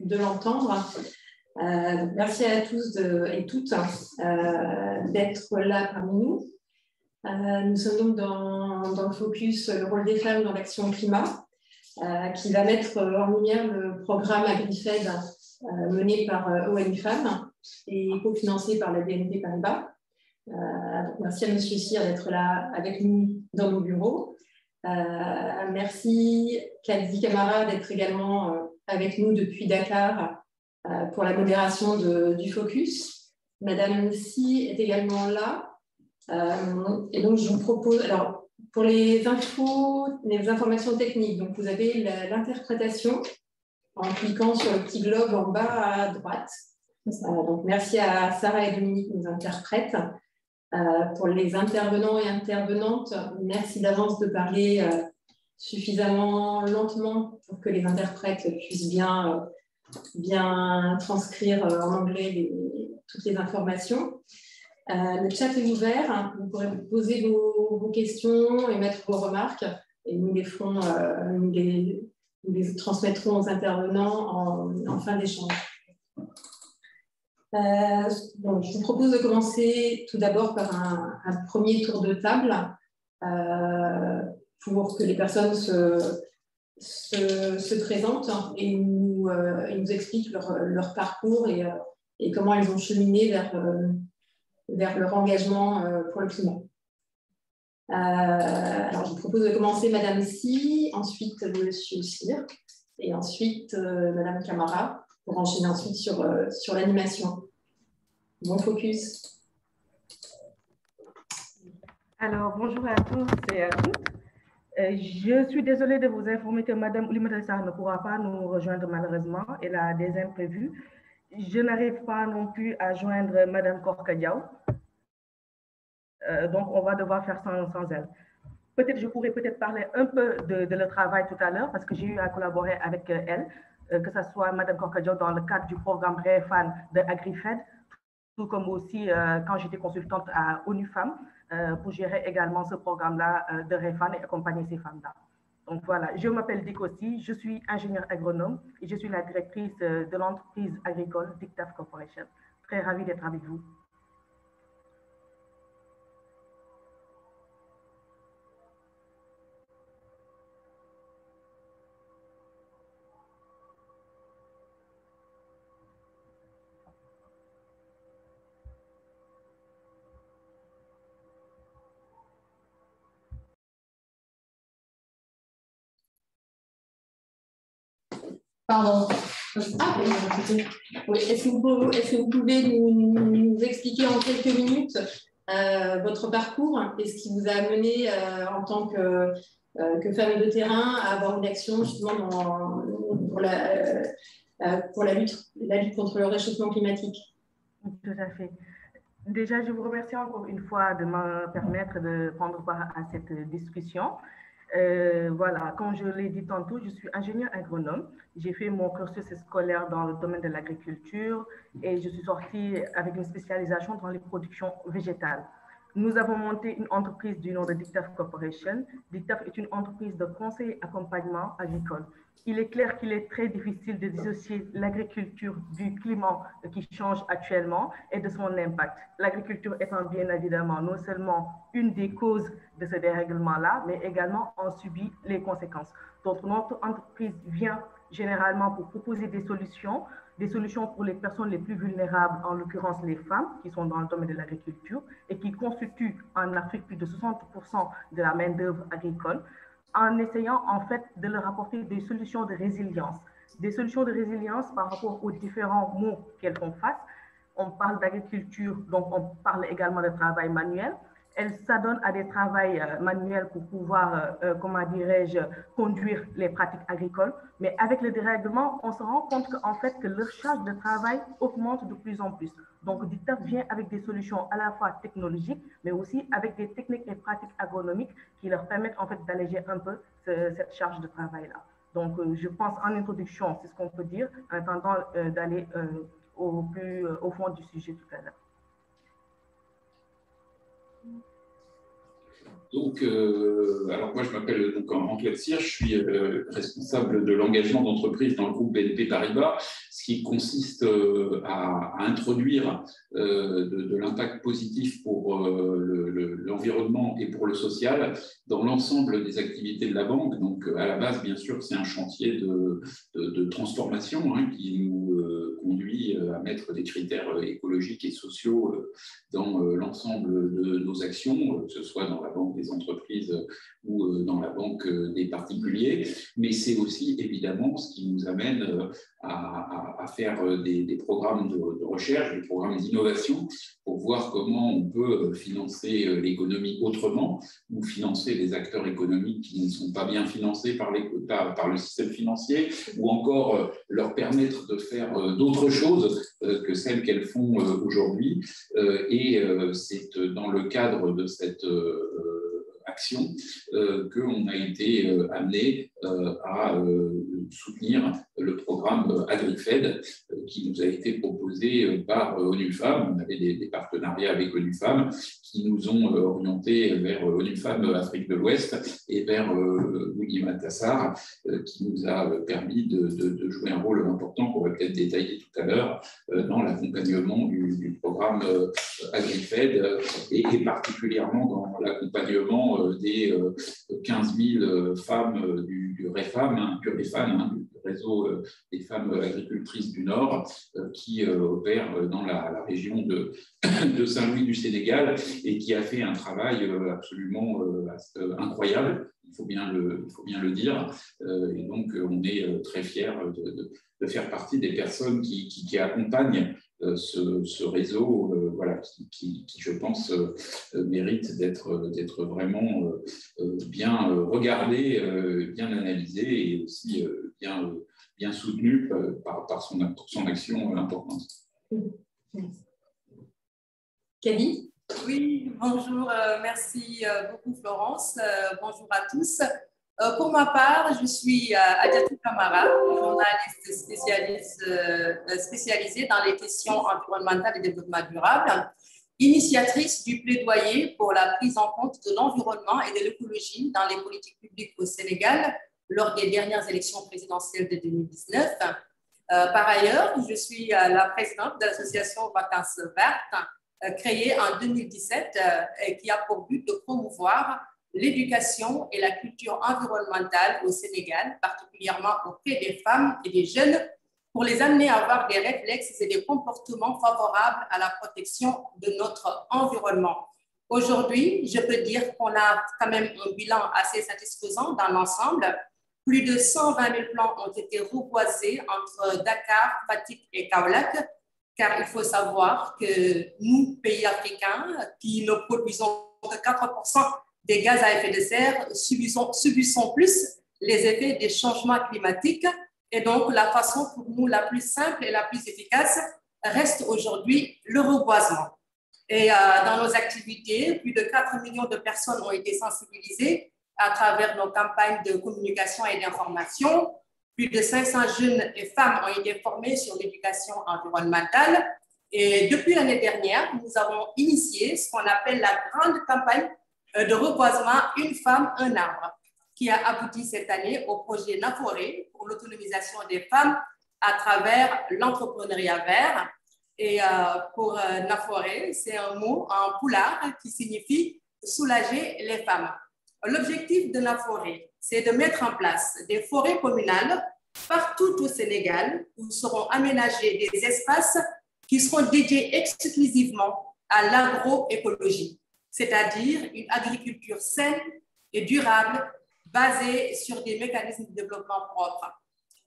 de l'entendre. Euh, merci à tous et toutes euh, d'être là parmi nous. nous sommes donc dans, le focus le rôle des femmes dans l'action climat, qui va mettre en lumière le programme AgriFed mené par ONU Femmes et cofinancé par la BNP Paribas. merci à M. Cyr d'être là avec nous dans nos bureaux. Euh, merci Kadzi Camara d'être également euh, avec nous depuis Dakar euh, pour la modération du focus. Madame Si est également là. et donc, je vous propose, alors, pour les infos, les informations techniques, donc vous avez l'interprétation en cliquant sur le petit globe en bas à droite. donc, merci à Sarah et Dominique qui nous interprètent. Euh, pour les intervenants et intervenantes, merci d'avance de parler euh, suffisamment lentement pour que les interprètes puissent bien, euh, bien transcrire en anglais toutes les informations. le chat est ouvert, vous pourrez poser vos, questions et mettre vos remarques et nous les, ferons, nous les, les, transmettrons aux intervenants en, fin d'échange. Euh, je vous propose de commencer tout d'abord par un, premier tour de table euh, pour que les personnes se, se, présentent et nous, euh, expliquent leur, parcours et, et, comment elles ont cheminé vers, vers leur engagement pour le climat. alors, je vous propose de commencer Madame Si, ensuite Monsieur Cyr et ensuite Madame Camara pour enchaîner ensuite sur, euh, sur l'animation. Bon focus. Alors, bonjour à tous et à toutes. Euh, je suis désolée de vous informer que Mme Oulimata ne pourra pas nous rejoindre malheureusement. Elle a des imprévus. Je n'arrive pas non plus à joindre Mme Korka euh, donc, on va devoir faire sans, sans elle. Peut-être je pourrais peut-être parler un peu de, de, leur travail tout à l'heure parce que j'ai eu à collaborer avec elle. Euh, que ce soit Mme Korkadjo dans le cadre du programme REFAN de AgriFed, tout comme aussi quand j'étais consultante à ONU Femmes pour gérer également ce programme-là de REFAN et accompagner ces femmes-là. Donc voilà, je m'appelle Dick aussi, je suis ingénieure agronome et je suis la directrice de l'entreprise agricole Dictaf Corporation. Très ravie d'être avec vous. Pardon. Ah, Est-ce que, vous pouvez nous, expliquer en quelques minutes euh, votre parcours et ce qui vous a amené euh, en tant que, euh, que, femme de terrain à avoir une action justement dans, pour, la, pour la, lutte, la lutte contre le réchauffement climatique? Tout à fait. Déjà, je vous remercie encore une fois de me permettre de prendre part à cette discussion. Euh, voilà, comme je l'ai dit tantôt, je suis ingénieur agronome. J'ai fait mon cursus scolaire dans le domaine de l'agriculture et je suis sortie avec une spécialisation dans les productions végétales. Nous avons monté une entreprise du nom de Dictaf Corporation. Dictaf est une entreprise de conseil et accompagnement agricole il est clair qu'il est très difficile de dissocier l'agriculture du climat qui change actuellement et de son impact. L'agriculture étant bien évidemment non seulement une des causes de ce dérèglement-là, mais également en subit les conséquences. Donc notre entreprise vient généralement pour proposer des solutions, des solutions pour les personnes les plus vulnérables, en l'occurrence les femmes qui sont dans le domaine de l'agriculture et qui constituent en Afrique plus de 60% de la main-d'œuvre agricole en essayant en fait de leur apporter des solutions de résilience. Des solutions de résilience par rapport aux différents mots qu'elles font face. On parle d'agriculture, donc on parle également de travail manuel. Elles s'adonnent à des travails euh, manuels pour pouvoir, euh, euh, comment dirais-je, conduire les pratiques agricoles. Mais avec le dérèglement, on se rend compte qu'en fait, que leur charge de travail augmente de plus en plus. Donc, DICTAF vient avec des solutions à la fois technologiques, mais aussi avec des techniques et pratiques agronomiques qui leur permettent en fait d'alléger un peu cette charge de travail-là. Donc, je pense en introduction, c'est ce qu'on peut dire, en attendant d'aller au, plus, au fond du sujet tout à l'heure. Donc, euh, alors moi, je m'appelle donc Antoine je suis euh, responsable de l'engagement d'entreprise dans le groupe BNP Paribas, ce qui consiste euh, à, introduire de, l'impact positif pour l'environnement et pour le social dans l'ensemble des activités de la banque. Donc, à la base, bien sûr, c'est un chantier de, transformation hein, qui nous conduit à mettre des critères écologiques et sociaux dans l'ensemble de nos actions, que ce soit dans la banque des entreprises ou euh, dans la banque euh, des particuliers, mais c'est aussi évidemment ce qui nous amène euh, à, faire des, programmes de, recherche, des programmes d'innovation pour voir comment on peut financer l'économie autrement ou financer les acteurs économiques qui ne sont pas bien financés par, les, par, le système financier ou encore leur permettre de faire d'autres choses que celles qu'elles font aujourd'hui. Et c'est dans le cadre de cette action euh, qu'on a été euh, amené euh, à soutenir le programme AgriFed qui nous a été proposé par ONU Femmes. On avait des, partenariats avec ONU Femmes qui nous ont orientés vers ONU Femmes Afrique de l'Ouest et vers Willy Matassar qui nous a permis de, jouer un rôle important qu'on va peut-être détailler tout à l'heure dans l'accompagnement du, programme AgriFed et, particulièrement dans l'accompagnement euh, des 15 euh, 000 euh, femmes du, du REFAM, hein, du hein, réseau des femmes agricultrices du Nord, qui opère dans la, région de, de Saint-Louis du Sénégal et qui a fait un travail absolument incroyable il faut bien le, faut bien le dire. et donc, on est très fiers de, faire partie des personnes qui, qui accompagnent euh, ce, réseau euh, voilà, qui, qui, je pense, euh, mérite d'être vraiment bien regardé, bien analysé et aussi bien, bien soutenu par, par son, son action importante. Camille? Oui, bonjour, merci beaucoup Florence, bonjour à tous. Euh, pour ma part, je suis euh, Adiatou Kamara, journaliste euh, spécialisée dans les questions environnementales et développement durable, initiatrice du plaidoyer pour la prise en compte de l'environnement et de l'écologie dans les politiques publiques au Sénégal lors des dernières élections présidentielles de 2019. par ailleurs, je suis la présidente de l'association Vacances Vertes, créée en 2017 et qui a pour but de promouvoir l'éducation et la culture environnementale au Sénégal, particulièrement auprès des femmes et des jeunes, pour les amener à avoir des réflexes et des comportements favorables à la protection de notre environnement. Aujourd'hui, je peux dire qu'on a quand même un bilan assez satisfaisant dans l'ensemble. Plus de 120 000 plants ont été reboisés entre Dakar, Fatigue et Kaolack, car il faut savoir que nous, pays africains, qui ne produisons que 4 des gaz à effet de serre, subissons, subissons plus les effets des changements climatiques. Et donc, la façon pour nous la plus simple et la plus efficace reste aujourd'hui le reboisement. Et euh, dans nos activités, plus de 4 millions de personnes ont été sensibilisées à travers nos campagnes de communication et d'information. Plus de 500 jeunes et femmes ont été formées sur l'éducation environnementale. Et depuis l'année dernière, nous avons initié ce qu'on appelle la grande campagne de reboisement Une femme, un arbre, qui a abouti cette année au projet Naforé pour l'autonomisation des femmes à travers l'entrepreneuriat vert. Et euh, pour euh, Naforé, c'est un mot en poulard qui signifie soulager les femmes. L'objectif de Naforé, c'est de mettre en place des forêts communales partout au Sénégal où seront aménagés des espaces qui seront dédiés exclusivement à l'agroécologie c'est-à-dire une agriculture saine et durable basée sur des mécanismes de développement propres.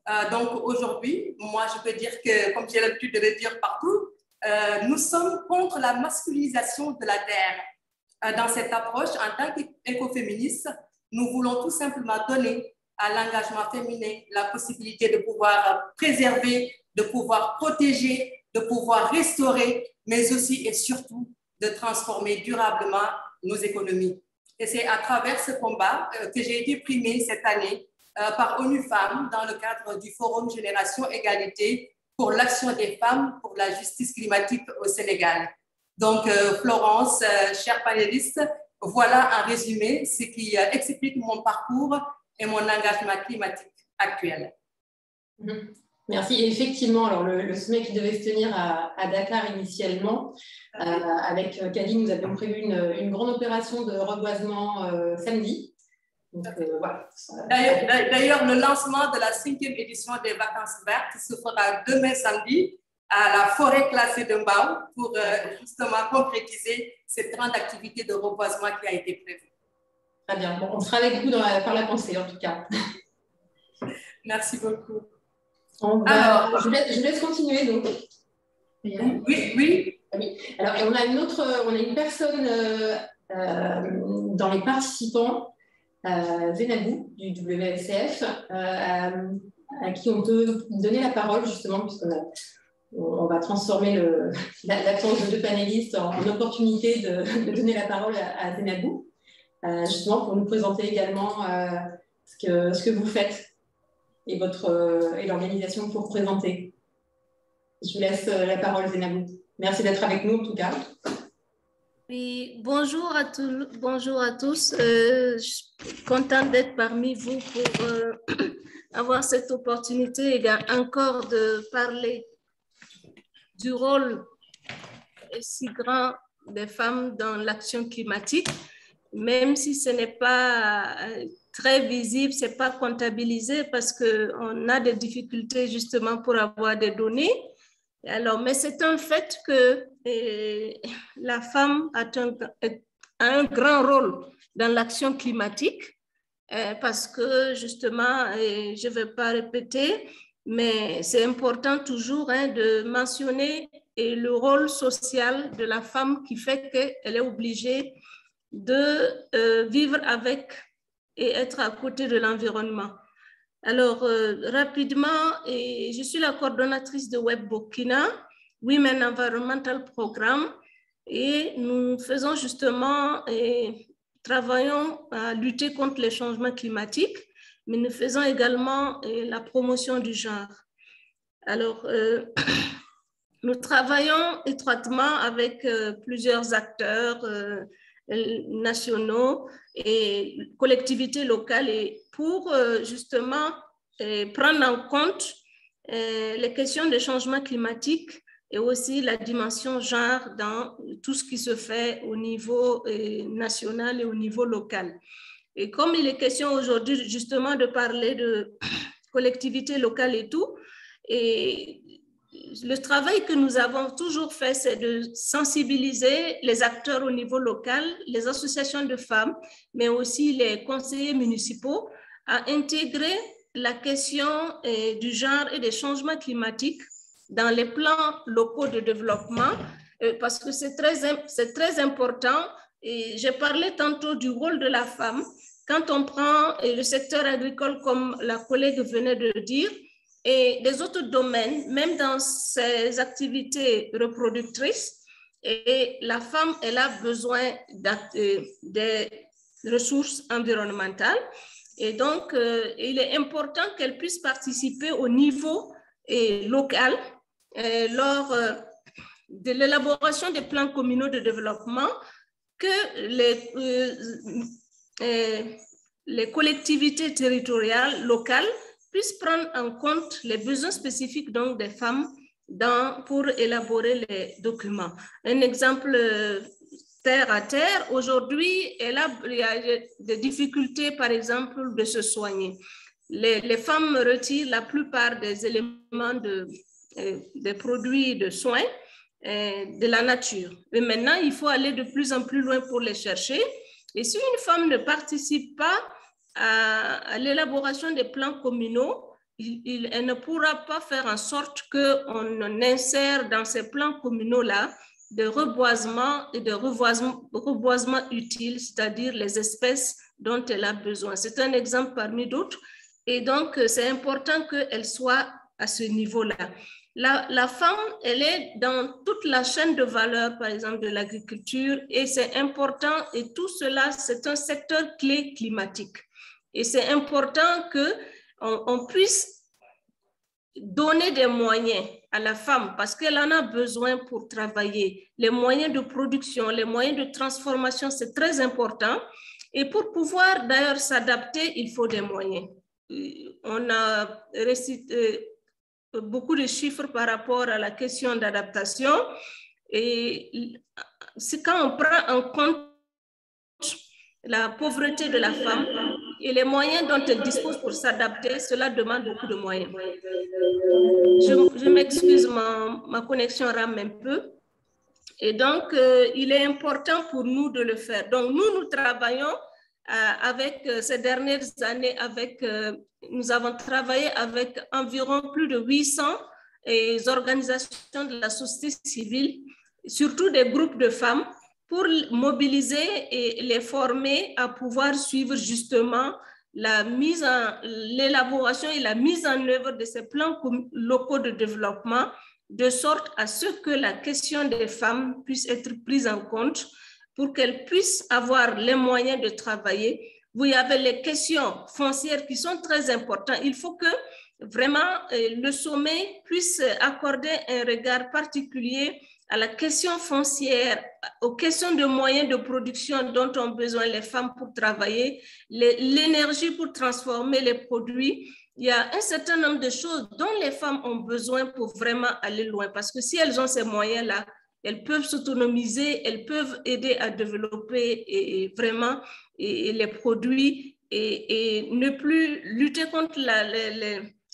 Euh, donc aujourd'hui, moi je peux dire que, comme j'ai l'habitude de le dire partout, euh, nous sommes contre la masculinisation de la terre. Euh, dans cette approche, en tant qu'écoféministes, nous voulons tout simplement donner à l'engagement féminin la possibilité de pouvoir préserver, de pouvoir protéger, de pouvoir restaurer, mais aussi et surtout de transformer durablement nos économies. Et c'est à travers ce combat euh, que j'ai été primée cette année euh, par ONU Femmes dans le cadre du Forum Génération Égalité pour l'action des femmes pour la justice climatique au Sénégal. Donc, euh, Florence, chers panélistes, voilà un résumé, ce qui explique mon parcours et mon engagement climatique actuel. Mhm. Merci. effectivement, alors le, sommet qui devait se tenir à, Dakar initialement, euh, avec Kali, nous avions prévu une, grande opération de reboisement euh, samedi. D'ailleurs, le lancement de la cinquième édition des vacances vertes se fera demain samedi à la forêt classée de Mbao pour euh, justement concrétiser cette grande activité de reboisement qui a été prévue. Très bien. on sera avec vous dans par la pensée, en tout cas. Merci beaucoup. Alors, je, vous laisse, continuer. Donc. Oui, oui. Ah Alors, on a une autre, on a une personne euh, euh, dans les participants, euh, Zenabou du WSF, à qui on peut donner la parole justement, puisqu'on on va transformer l'absence de deux panélistes en, opportunité de, donner la parole à, à Zenabou, justement pour nous présenter également ce, que, ce que vous faites et, votre, euh, et l'organisation pour présenter. Je vous laisse euh, la parole, Zénabou. Merci d'être avec nous, en tout cas. Bonjour à, tous, bonjour à tous. Euh, je suis contente d'être parmi vous pour avoir cette opportunité encore de parler du rôle si grand des femmes dans l'action climatique, même si ce n'est pas très visible, c'est pas comptabilisé parce qu'on a des difficultés justement pour avoir des données. Alors, mais c'est un fait que eh, la femme a un, un, grand rôle dans l'action climatique eh, parce que justement, eh, je ne vais pas répéter, mais c'est important toujours hein, de mentionner le rôle social de la femme qui fait qu'elle est obligée de euh, vivre avec et être à côté de l'environnement. Alors, euh, rapidement, je suis la coordonnatrice de Web Burkina, Women Environmental Programme, et nous faisons justement, et travaillons à lutter contre les changements climatiques, mais nous faisons également la promotion du genre. Alors, euh, nous travaillons étroitement avec euh, plusieurs acteurs nationaux et collectivités locales et pour euh, justement euh, prendre en compte euh, les questions de changement climatique et aussi la dimension genre dans tout ce qui se fait au niveau national et au niveau local. Et comme il est question aujourd'hui justement de parler de collectivités locales et tout, et le travail que nous avons toujours fait, c'est de sensibiliser les acteurs au niveau local, les associations de femmes, mais aussi les conseillers municipaux à intégrer la question eh, du genre et des changements climatiques dans les plans locaux de développement, euh, parce que c'est très, très important. Et j'ai parlé tantôt du rôle de la femme. Quand on prend eh, le secteur agricole, comme la collègue venait de dire, et des autres domaines, même dans ses activités reproductrices. Et la femme, elle a besoin euh, des ressources environnementales. Et donc, euh, il est important qu'elle puisse participer au niveau et local lors euh, de l'élaboration des plans communaux de développement que les, les collectivités territoriales locales puissent prendre en compte les besoins spécifiques donc, des femmes pour élaborer les documents. Un exemple euh, terre à terre, aujourd'hui, il y a des difficultés, par exemple, de se soigner. Les, les femmes retirent la plupart des éléments de, euh, des produits de soins euh, de la nature. Et maintenant, il faut aller de plus en plus loin pour les chercher. Et si une femme ne participe pas à, l'élaboration des plans communaux, elle ne pourra pas faire en sorte qu'on insère dans ces plans communaux-là de reboisement et de reboisement, utile, c'est-à-dire les espèces dont elle a besoin. C'est un exemple parmi d'autres. Et donc, c'est important qu'elle soit à ce niveau-là. La, femme, elle est dans toute la chaîne de valeur, par exemple, de l'agriculture, et c'est important, et tout cela, c'est un secteur clé climatique. Et c'est important qu'on on puisse donner des moyens à la femme parce qu'elle en a besoin pour travailler. Les moyens de production, les moyens de transformation, c'est très important. Et pour pouvoir d'ailleurs s'adapter, il faut des moyens. Euh, on a récité euh, beaucoup de chiffres par rapport à la question d'adaptation. Et c'est quand on prend en compte la pauvreté de la femme et les moyens dont elle dispose pour s'adapter, cela demande beaucoup de moyens. Je, m'excuse, ma, ma, connexion rame un peu. Et donc, euh, il est important pour nous de le faire. Donc, nous, nous travaillons euh, avec euh, ces dernières années, avec, nous avons travaillé avec environ plus de 800 organisations de la société civile, surtout des groupes de femmes pour mobiliser et les former à pouvoir suivre justement la mise en l'élaboration et la mise en œuvre de ces plans locaux de développement de sorte à ce que la question des femmes puisse être prise en compte pour qu'elles puissent avoir les moyens de travailler. Vous avez les questions foncières qui sont très importantes. Il faut que vraiment euh, le sommet puisse accorder un regard particulier à la question foncière, aux questions de moyens de production dont ont besoin les femmes pour travailler, l'énergie pour transformer les produits. Il y a un certain nombre de choses dont les femmes ont besoin pour vraiment aller loin. Parce que si elles ont ces moyens-là, elles peuvent s'autonomiser, elles peuvent aider à développer vraiment les produits et, ne plus lutter contre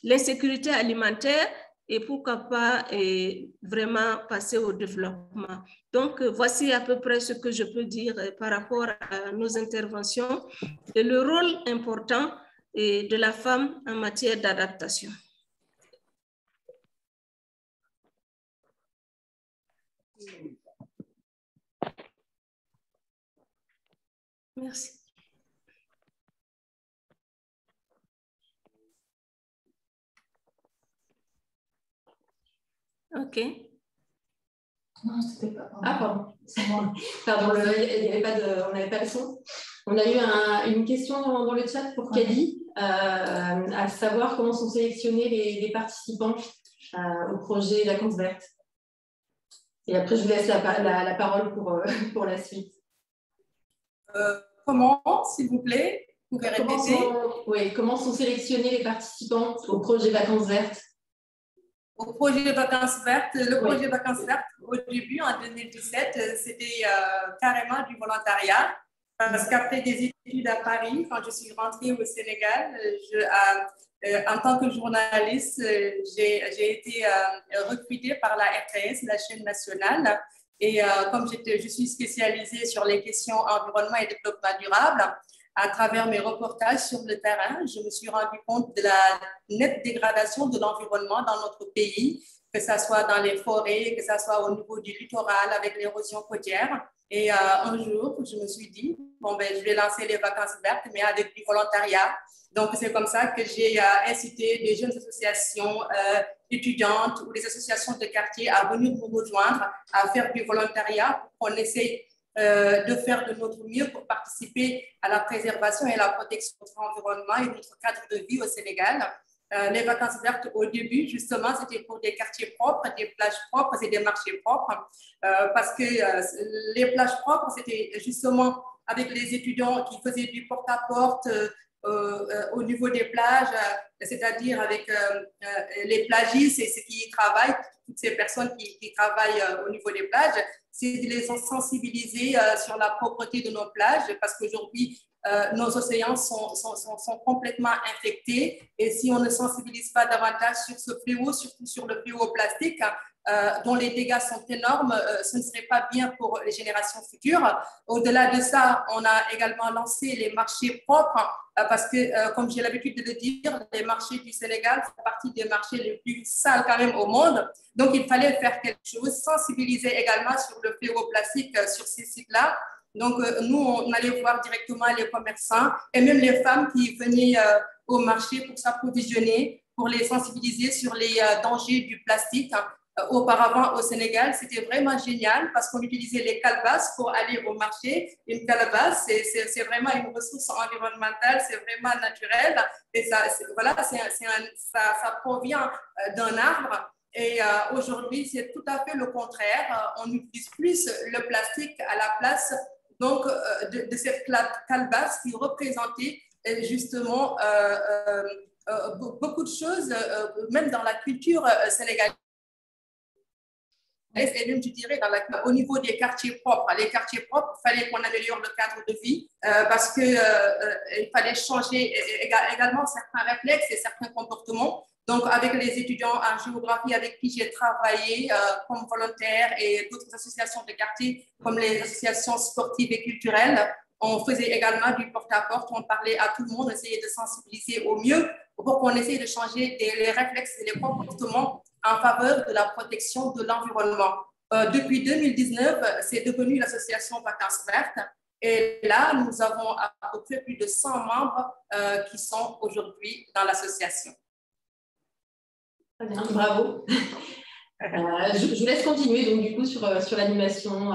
l'insécurité alimentaire, et pourquoi pas vraiment passer au développement. Donc, voici à peu près ce que je peux dire euh, par rapport à nos interventions et le rôle important de la femme en matière d'adaptation. Merci. Ok. Non, c'était pas. Ah, pardon. pardon, il y avait pas de, on n'avait pas le son. On a eu une question dans, le chat pour Kadi, euh, à savoir comment sont sélectionnés les, participants euh, au projet Vacances Vertes. Et après, je vous laisse la, la, parole pour, euh, pour la suite. comment, s'il vous plaît? Vous pouvez répéter comment sont, oui, comment sont sélectionnés les participants au projet Vacances Vertes au projet Vacances Vertes. Le projet Vacances Vertes, au début, en 2017, c'était euh, carrément du volontariat. Parce qu'après des études à Paris, quand je suis rentrée au Sénégal, je, euh, euh, en tant que journaliste, j'ai été recrutée par la RTS, la chaîne nationale. Et comme je suis spécialisée sur les questions environnement et développement durable, à travers mes reportages sur le terrain, je me suis rendu compte de la nette dégradation de l'environnement dans notre pays, que ce soit dans les forêts, que ce soit au niveau du littoral avec l'érosion côtière. Et euh, un jour, je me suis dit, bon, ben, je vais lancer les vacances vertes, mais avec du volontariat. Donc, c'est comme ça que j'ai euh, incité des jeunes associations euh, étudiantes ou des associations de quartier à venir nous rejoindre, à faire du volontariat pour qu'on essaye euh, de faire de notre mieux pour participer à la préservation et la protection de notre environnement et de notre cadre de vie au Sénégal. Euh, les vacances vertes, au début, justement, c'était pour des quartiers propres, des plages propres et des marchés propres, euh, parce que les plages propres, c'était justement avec les étudiants qui faisaient du porte-à-porte au niveau des plages, c'est-à-dire avec les plagistes et ceux qui y travaillent, toutes ces personnes qui travaillent au niveau des plages, c'est de les sensibiliser euh, sur la propreté de nos plages parce qu'aujourd'hui, euh, nos océans sont, sont, sont, complètement infectés. Et si on ne sensibilise pas davantage sur ce fléau, surtout sur le fléau plastique, dont les dégâts sont énormes, ce ne serait pas bien pour les générations futures. Au-delà de ça, on a également lancé les marchés propres parce que, comme j'ai l'habitude de le dire, les marchés du Sénégal font partie des marchés les plus sales quand même au monde. Donc, il fallait faire quelque chose, sensibiliser également sur le plastique sur ces sites-là donc, euh, nous, on allait voir directement les commerçants et même les femmes qui venaient euh, au marché pour s'approvisionner, pour les sensibiliser sur les euh, dangers du plastique. Auparavant au Sénégal, c'était vraiment génial parce qu'on utilisait les calebasses pour aller au marché. Une calebasse, c'est vraiment une ressource environnementale, c'est vraiment naturel. Et ça, voilà, ça, provient d'un arbre. Et aujourd'hui, c'est tout à fait le contraire. On utilise plus le plastique à la place donc, de, de cette calebasse qui représentait justement euh, beaucoup de choses, euh, même dans la culture euh, sénégalaise. Et même, je dirais, au niveau des quartiers propres. Les quartiers propres, il fallait qu'on améliore le cadre de vie parce qu'il il fallait changer également certains réflexes et certains comportements. Donc, avec les étudiants en géographie avec qui j'ai travaillé comme volontaire et d'autres associations de quartier, comme les associations sportives et culturelles, on faisait également du porte-à-porte, on parlait à tout le monde, on essayait de sensibiliser au mieux pour qu'on essaye de changer les réflexes et les comportements en faveur de la protection de l'environnement. Euh, depuis 2019, c'est devenu l'association Vacances Vertes. Et là, nous avons à peu près plus de 100 membres euh, qui sont aujourd'hui dans l'association. bravo. Euh, je, vous laisse continuer donc du coup sur, sur l'animation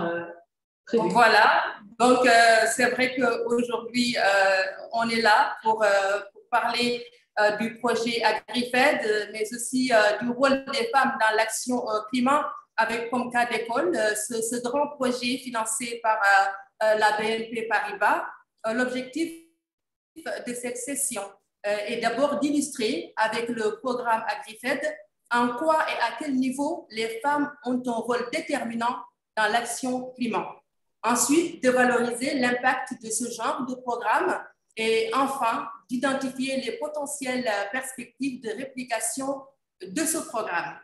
voilà, donc euh, c'est vrai qu'aujourd'hui, euh, on est là pour, euh, parler du projet AgriFed, mais aussi du rôle des femmes dans l'action climat avec comme cas d'école ce, ce, grand projet financé par la BNP Paribas. L'objectif de cette session est d'abord d'illustrer avec le programme AgriFed en quoi et à quel niveau les femmes ont un rôle déterminant dans l'action climat. Ensuite, de valoriser l'impact de ce genre de programme et enfin, d'identifier les potentielles perspectives de réplication de ce programme.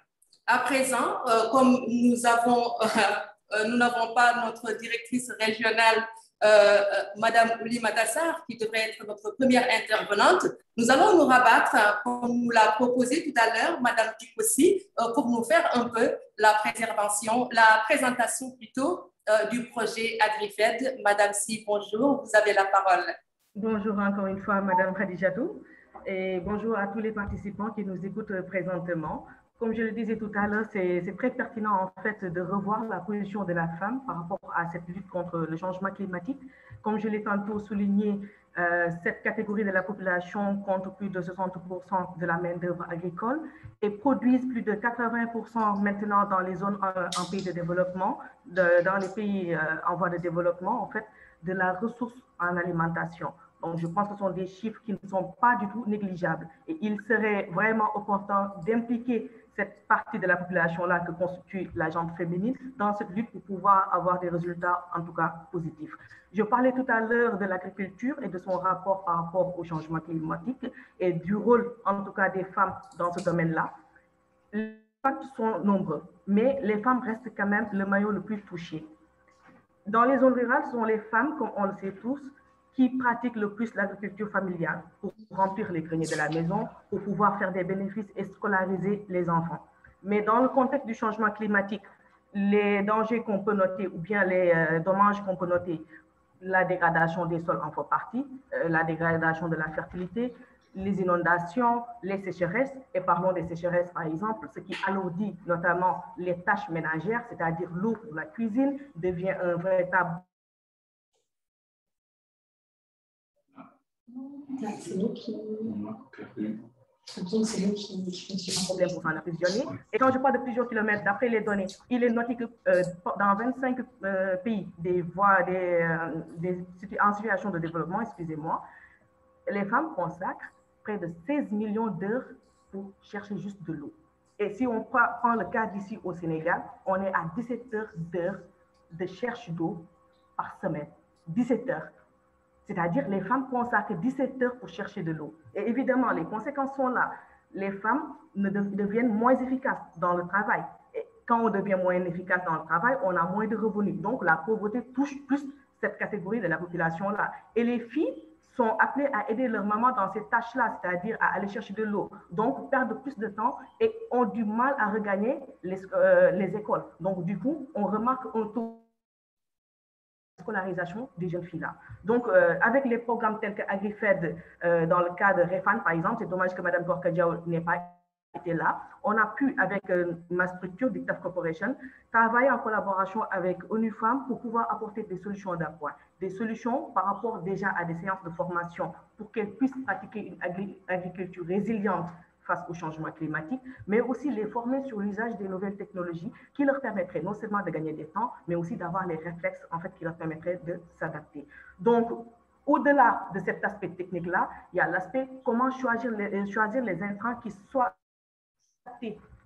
À présent, euh, comme euh, nous n'avons pas notre directrice régionale, euh, Madame Ouli Matassar, qui devrait être notre première intervenante, nous allons nous rabattre, comme nous l'a proposé tout à l'heure Madame Ducossi, pour nous faire un peu la préservation, la présentation plutôt euh, du projet AgriFed. Madame Si, bonjour, vous avez la parole. Bonjour encore une fois, Madame Khadijatou, et bonjour à tous les participants qui nous écoutent présentement. Comme je le disais tout à l'heure, c'est très pertinent en fait de revoir la position de la femme par rapport à cette lutte contre le changement climatique. Comme je l'ai tantôt souligné, euh, cette catégorie de la population compte plus de 60% de la main-d'œuvre agricole et produisent plus de 80% maintenant dans les zones euh, en, pays de développement, dans les pays euh, en voie de développement, en fait, de la ressource en alimentation. Donc, je pense que ce sont des chiffres qui ne sont pas du tout négligeables. Et il serait vraiment opportun d'impliquer cette partie de la population-là que constitue la jambe féminine dans cette lutte pour pouvoir avoir des résultats, en tout cas, positifs. Je parlais tout à l'heure de l'agriculture et de son rapport par rapport au changement climatique et du rôle, en tout cas, des femmes dans ce domaine-là. Les impacts sont nombreux, mais les femmes restent quand même le maillot le plus touché. Dans les zones rurales, ce sont les femmes, comme on le sait tous, qui pratiquent le plus l'agriculture familiale pour remplir les greniers de la maison, pour pouvoir faire des bénéfices et scolariser les enfants. Mais dans le contexte du changement climatique, les dangers qu'on peut noter ou bien les euh, dommages qu'on peut noter, la dégradation des sols en fait partie, euh, la dégradation de la fertilité, les inondations, les sécheresses, et parlons des sécheresses par exemple, ce qui alourdit notamment les tâches ménagères, c'est-à-dire l'eau pour la cuisine, devient un véritable C'est nous qui. C'est nous qui, un problème pour approvisionner. Et quand je parle de plusieurs kilomètres, d'après les données, il est noté que euh, dans 25 euh, pays des voies, des, euh, des, en situation de développement, excusez-moi, les femmes consacrent près de 16 millions d'heures pour chercher juste de l'eau. Et si on prend le cas d'ici au Sénégal, on est à 17 heures d'heures de cherche d'eau par semaine. 17 heures. C'est-à-dire, les femmes consacrent 17 heures pour chercher de l'eau. Et évidemment, les conséquences sont là. Les femmes ne deviennent moins efficaces dans le travail. Et quand on devient moins efficace dans le travail, on a moins de revenus. Donc, la pauvreté touche plus cette catégorie de la population-là. Et les filles sont appelées à aider leur maman dans ces tâches-là, c'est-à-dire à aller chercher de l'eau. Donc, perdent plus de temps et ont du mal à regagner les, euh, les écoles. Donc, du coup, on remarque un taux scolarisation des jeunes filles-là. Donc, euh, avec les programmes tels que AgriFed, euh, dans le cas de REFAN, par exemple, c'est dommage que Mme Gorkadjao n'ait pas là, on a pu, avec euh, ma structure Dictaf Corporation, travailler en collaboration avec ONU Femmes pour pouvoir apporter des solutions d'appoint, des solutions par rapport déjà à des séances de formation pour qu'elles puissent pratiquer une agriculture résiliente face au changement climatique, mais aussi les former sur l'usage des nouvelles technologies qui leur permettraient non seulement de gagner des temps, mais aussi d'avoir les réflexes en fait, qui leur permettraient de s'adapter. Donc, au-delà de cet aspect technique-là, il y a l'aspect comment choisir les, choisir les intrants qui soient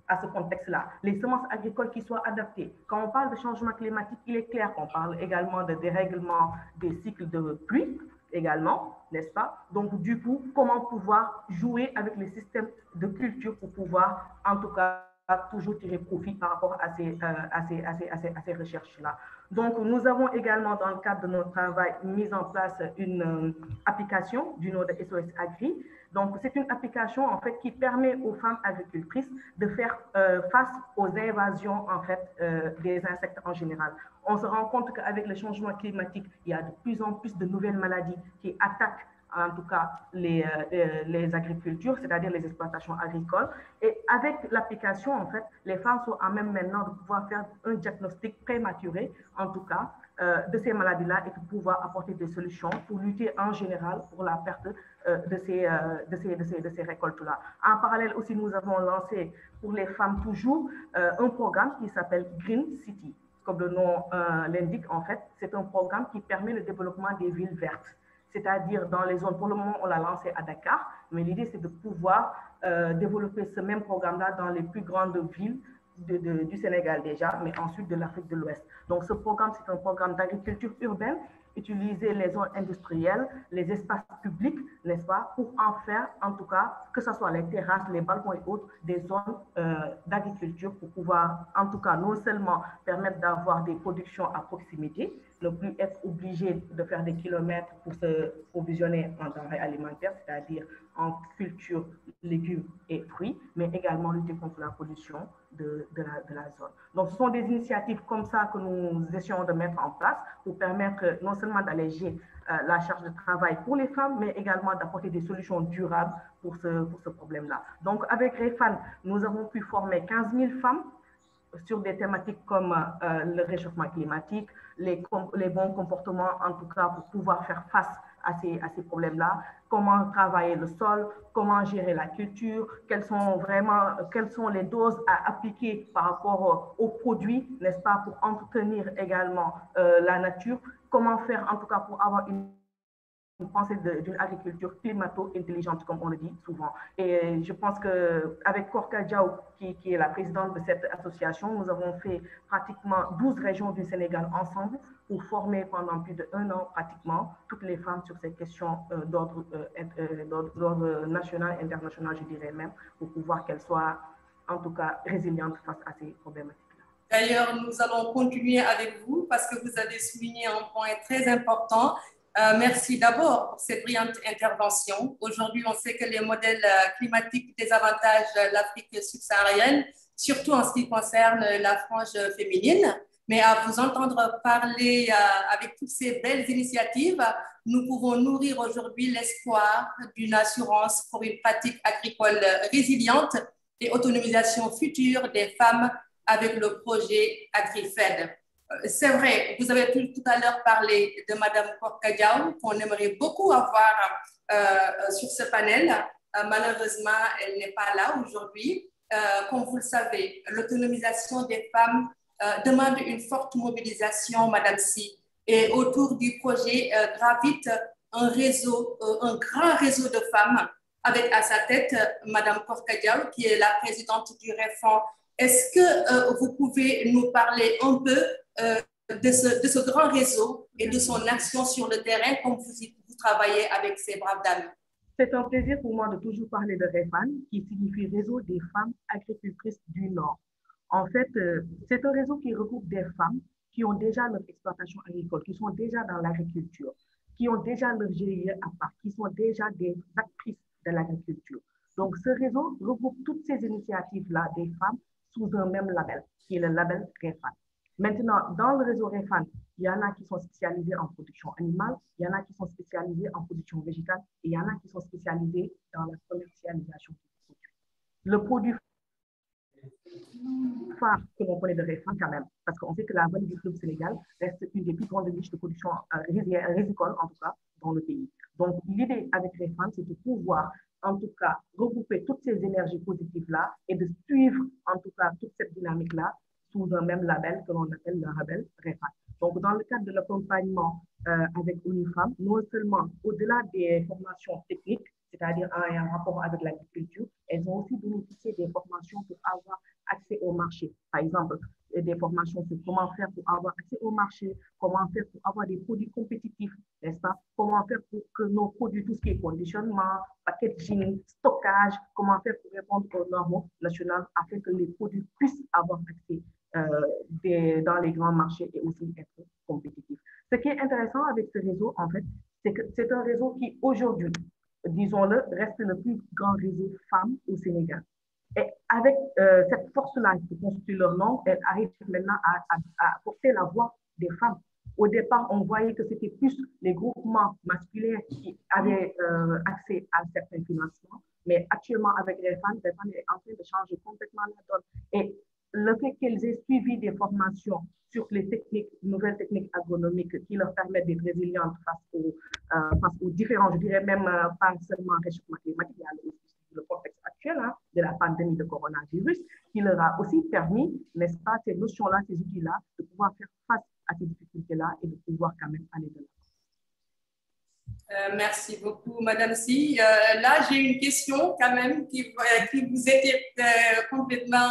à ce contexte-là, les semences agricoles qui soient adaptées. Quand on parle de changement climatique, il est clair qu'on parle également de dérèglement des cycles de pluie également, n'est-ce pas? Donc, du coup, comment pouvoir jouer avec les systèmes de culture pour pouvoir, en tout cas, toujours tirer profit par rapport à ces, euh, à ces, à ces, à ces, recherches-là. Donc, nous avons également, dans le cadre de notre travail, mis en place une euh, application du nom de SOS Agri donc, c'est une application en fait qui permet aux femmes agricultrices de faire euh, face aux invasions en fait euh, des insectes en général. On se rend compte qu'avec le changement climatique, il y a de plus en plus de nouvelles maladies qui attaquent en tout cas les, euh, les agricultures, c'est-à-dire les exploitations agricoles. Et avec l'application, en fait, les femmes sont à même maintenant de pouvoir faire un diagnostic prématuré, en tout cas, de ces maladies-là et de pouvoir apporter des solutions pour lutter en général pour la perte euh, de ces, euh, de ces, de ces, de ces récoltes-là. En parallèle aussi, nous avons lancé pour les femmes toujours euh, un programme qui s'appelle Green City. Comme le nom l'indique, en fait, c'est un programme qui permet le développement des villes vertes c'est-à-dire dans les zones, pour le moment, on l'a lancé à Dakar, mais l'idée, c'est de pouvoir développer ce même programme-là dans les plus grandes villes de, du Sénégal déjà, mais ensuite de l'Afrique de l'Ouest. Donc, ce programme, c'est un programme d'agriculture urbaine utiliser les zones industrielles, les espaces publics, n'est-ce pas, pour en faire, en tout cas, que ce soit les terrasses, les balcons et autres, des zones euh, d'agriculture pour pouvoir, en tout cas, non seulement permettre d'avoir des productions à proximité, ne plus être obligé de faire des kilomètres pour se provisionner en denrées alimentaires, c'est-à-dire en culture, légumes et fruits, mais également lutter contre la pollution de, de, la, de, la, zone. Donc, ce sont des initiatives comme ça que nous essayons de mettre en place pour permettre non seulement d'alléger euh, la charge de travail pour les femmes, mais également d'apporter des solutions durables pour ce, pour ce problème-là. Donc, avec REFAN, nous avons pu former 15 000 femmes sur des thématiques comme euh, le réchauffement climatique, les, bons comportements, en tout cas, pour pouvoir faire face à ces, à ces problèmes-là, comment travailler le sol, comment gérer la culture, quelles sont vraiment, quelles sont les doses à appliquer par rapport aux produits, n'est-ce pas, pour entretenir également euh, la nature, comment faire en tout cas pour avoir une une pensée d'une agriculture climato-intelligente, comme on le dit souvent. Et je pense qu'avec Korka Diaw, qui, qui, est la présidente de cette association, nous avons fait pratiquement 12 régions du Sénégal ensemble pour former pendant plus d'un an pratiquement toutes les femmes sur ces questions euh, euh, d'ordre national, international, je dirais même, pour pouvoir qu'elles soient en tout cas résilientes face à ces problématiques. D'ailleurs, nous allons continuer avec vous parce que vous avez souligné un point très important euh, merci d'abord pour cette brillante intervention. Aujourd'hui, on sait que les modèles euh, climatiques désavantagent l'Afrique subsaharienne, surtout en ce qui concerne la frange féminine. Mais à vous entendre parler euh, avec toutes ces belles initiatives, nous pouvons nourrir aujourd'hui l'espoir d'une assurance pour une pratique agricole résiliente et autonomisation future des femmes avec le projet AgriFed. Euh, c'est vrai, vous avez tout, à l'heure parlé de Madame Korkadiaou, qu'on aimerait beaucoup avoir euh, sur ce panel. Euh, malheureusement, elle n'est pas là aujourd'hui. comme vous le savez, l'autonomisation des femmes demande une forte mobilisation, Madame Si. Et autour du projet gravite un réseau, un grand réseau de femmes avec à sa tête Madame Korkadiaou, qui est la présidente du REFON. Est-ce que vous pouvez nous parler un peu euh, de, ce, de, ce, grand réseau et de son action sur le terrain comme vous, vous travaillez avec ces braves dames. C'est un plaisir pour moi de toujours parler de REFAN, qui signifie Réseau des femmes agricultrices du Nord. En fait, euh, c'est un réseau qui regroupe des femmes qui ont déjà leur exploitation agricole, qui sont déjà dans l'agriculture, qui ont déjà leur GIE à part, qui sont déjà des actrices de l'agriculture. Donc, ce réseau regroupe toutes ces initiatives-là des femmes sous un même label, qui est le label REFAN. Maintenant, dans le réseau REFAN, il y en a qui sont spécialisés en production animale, il y en a qui sont spécialisés en production végétale et il y en a qui sont spécialisés dans la commercialisation des produits. le produit phare que l'on connaît de Réfan quand même, parce qu'on sait que la vallée du fleuve Sénégal reste une des plus grandes niches de production euh, rizicole, en tout cas, dans le pays. Donc, l'idée avec Réfan, c'est de pouvoir, en tout cas, regrouper toutes ces énergies positives-là et de suivre, en tout cas, toute cette dynamique-là sous un même label que l'on appelle le label Réfan. Donc, dans le cadre de l'accompagnement euh, avec UNIFAM, non seulement au-delà des formations techniques, c'est-à-dire en, rapport avec l'agriculture, elles ont aussi bénéficié des formations pour avoir accès au marché. Par exemple, des formations sur comment faire pour avoir accès au marché, comment faire pour avoir des produits compétitifs, n'est-ce pas? Comment faire pour que nos produits, tout ce qui est conditionnement, packaging, stockage, comment faire pour répondre aux normes nationales afin que les produits puissent avoir accès euh, dans les grands marchés et aussi être compétitifs. Ce qui est intéressant avec ce réseau, en fait, c'est que c'est un réseau qui aujourd'hui, disons-le, reste le plus grand réseau femmes au Sénégal. Et avec euh, cette force-là qui constitue leur nom, elle arrive maintenant à, à, porter la voix des femmes. Au départ, on voyait que c'était plus les groupements masculins qui avaient euh, accès à certains financements, mais actuellement, avec les femmes, les femmes est en train de changer complètement la donne. Et le fait qu'elles aient suivi des formations sur les techniques, nouvelles techniques agronomiques qui leur permettent d'être résilientes face aux, euh, différents, je dirais même euh, pas seulement réchauffement climatique, mais aussi le contexte actuel hein, de la pandémie de coronavirus, qui leur a aussi permis, n'est-ce pas, ces notions-là, ces outils-là, de pouvoir faire face à ces difficultés-là et de pouvoir quand même aller de l'avant. Euh, merci beaucoup, Madame Si. Là, j'ai une question quand même qui, qui vous était complètement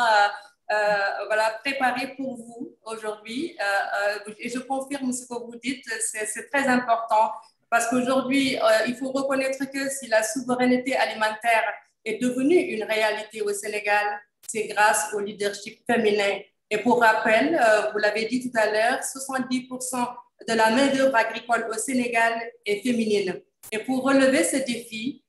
voilà, préparé pour vous aujourd'hui. Euh, euh, et je confirme ce que vous dites, c'est très important parce qu'aujourd'hui, il faut reconnaître que si la souveraineté alimentaire est devenue une réalité au Sénégal, c'est grâce au leadership féminin. Et pour rappel, vous l'avez dit tout à l'heure, 70% de la main-d'œuvre agricole au Sénégal est féminine. Et pour relever ce défi,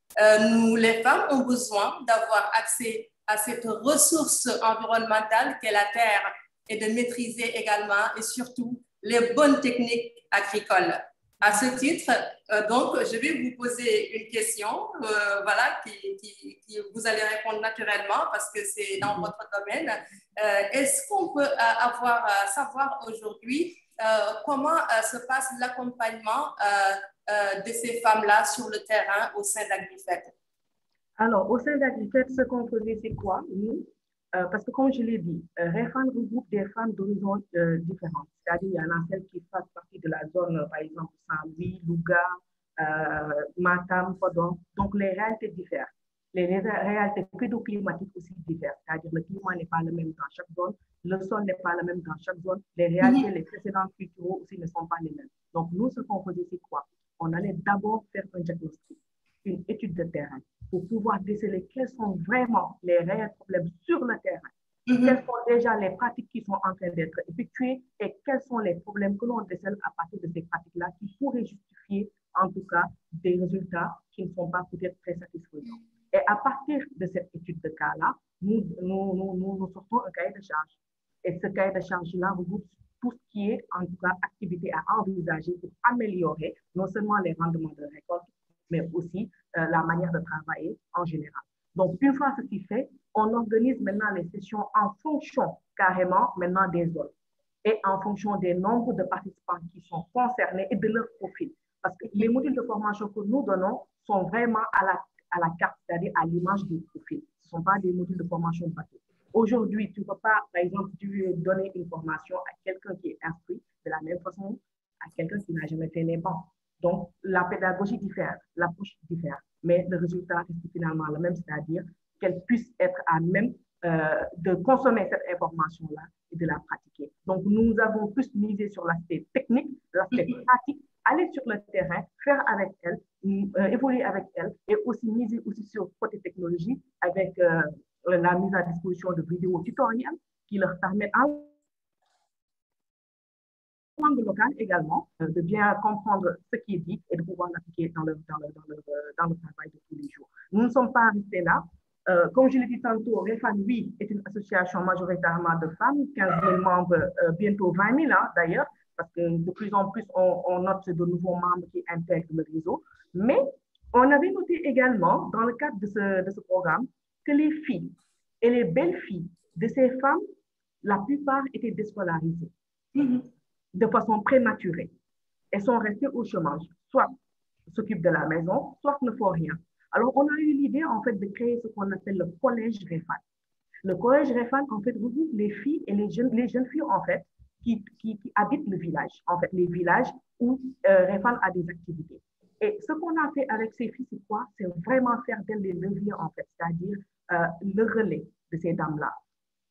nous, les femmes, ont besoin d'avoir accès à cette ressource environnementale qu'est la terre et de maîtriser également et surtout les bonnes techniques agricoles. À ce titre, euh, donc, je vais vous poser une question, euh, voilà, qui, qui, vous allez répondre naturellement parce que c'est dans mhm. votre domaine. Euh, est-ce qu'on peut avoir savoir aujourd'hui comment se passe l'accompagnement de ces femmes-là sur le terrain au sein d'Agrifed alors, au sein d'Agrifed, ce qu'on faisait, c'est quoi Nous, euh, parce que comme je l'ai dit, euh, regroupe des femmes d'horizons euh, différents. C'est-à-dire, il y en a celles qui font partie de la zone, par exemple, Saint-Louis, Louga, euh, Matam, Podon. Donc, les réalités diffèrent. Les réalités pédoclimatiques aussi diffèrent. C'est-à-dire, le climat n'est pas le même dans chaque zone, le sol n'est pas le même dans chaque zone, les réalités, les précédentes culturelles aussi ne sont pas les mêmes. Donc, nous, ce qu'on faisait, c'est quoi? On allait d'abord faire un diagnostic, une étude de terrain pour pouvoir déceler quels sont vraiment les réels problèmes sur le terrain. Mm-hmm. Quelles sont déjà les pratiques qui sont en train d'être effectuées et quels sont les problèmes que l'on décèle à partir de ces pratiques-là qui pourraient justifier en tout cas des résultats qui ne sont pas peut-être très satisfaisants. Et à partir de cette étude de cas-là, nous, nous, nous, nous, sortons un cahier de charge. Et ce cahier de charge-là regroupe tout ce qui est en tout cas activité à envisager pour améliorer non seulement les rendements de récolte, mais aussi euh, la manière de travailler en général. Donc, une fois ceci fait, on organise maintenant les sessions en fonction carrément maintenant des zones et en fonction des nombres de participants qui sont concernés et de leur profil. Parce que les modules de formation que nous donnons sont vraiment à la, à la carte, c'est-à-dire à, l'image du profil. Ce ne sont pas des modules de formation bateau. Aujourd'hui, tu ne peux pas, par exemple, donner une formation à quelqu'un qui est instruit de la même façon à quelqu'un qui n'a jamais fait les bancs. Donc, la pédagogie diffère, l'approche diffère, mais le résultat est finalement le même, c'est-à-dire qu'elle puisse être à même euh, de consommer cette information-là et de la pratiquer. Donc, nous avons plus misé sur l'aspect technique, l'aspect mm-hmm. pratique, aller sur le terrain, faire avec elle, euh, évoluer avec elle et aussi miser aussi sur côté technologie avec euh, la mise à disposition de vidéos tutoriels qui leur permettent langue locale également, euh, de bien comprendre ce qui est dit et de pouvoir l'appliquer dans le, dans, le, dans, le, dans le travail de tous les jours. Nous ne sommes pas restés là. Euh, comme je l'ai dit tantôt, Refan, oui, est une association majoritairement de femmes, 15 000 membres, euh, bientôt 20 000 hein, d'ailleurs, parce que de plus en plus, on, note de nouveaux membres qui intègrent le réseau. Mais on avait noté également, dans le cadre de ce, de ce programme, que les filles Et les belles filles de ces femmes, la plupart étaient déscolarisées mm-hmm. De façon prématurée. Elles sont restées au chômage, soit s'occupent de la maison, soit ne font rien. Alors, on a eu l'idée, en fait, de créer ce qu'on appelle le collège Réfan. Le collège Réfan, en fait, regroupe les filles et les jeunes, les filles, en fait, qui, qui, habitent le village, en fait, les villages où euh, a des activités. Et ce qu'on a fait avec ces filles, c'est quoi? C'est vraiment faire des leviers, en fait, c'est-à-dire euh, le relais de ces dames-là.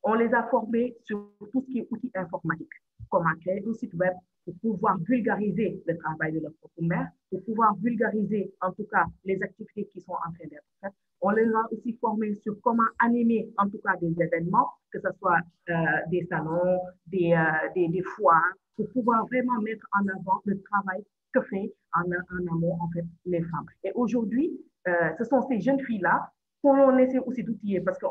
On les a formées sur tout ce qui est outils informatiques, comment créer un site web pour pouvoir vulgariser le travail de leur propre mère, pour pouvoir vulgariser, en tout cas, les activités qui sont en train d'être faites. On les a aussi formées sur comment animer, en tout cas, des événements, que ce soit euh, des salons, des, euh, des, des foires, pour pouvoir vraiment mettre en avant le travail que fait en, en amont, en les femmes. Et aujourd'hui, euh, ce sont ces jeunes filles-là qu'on essaie aussi d'outiller parce que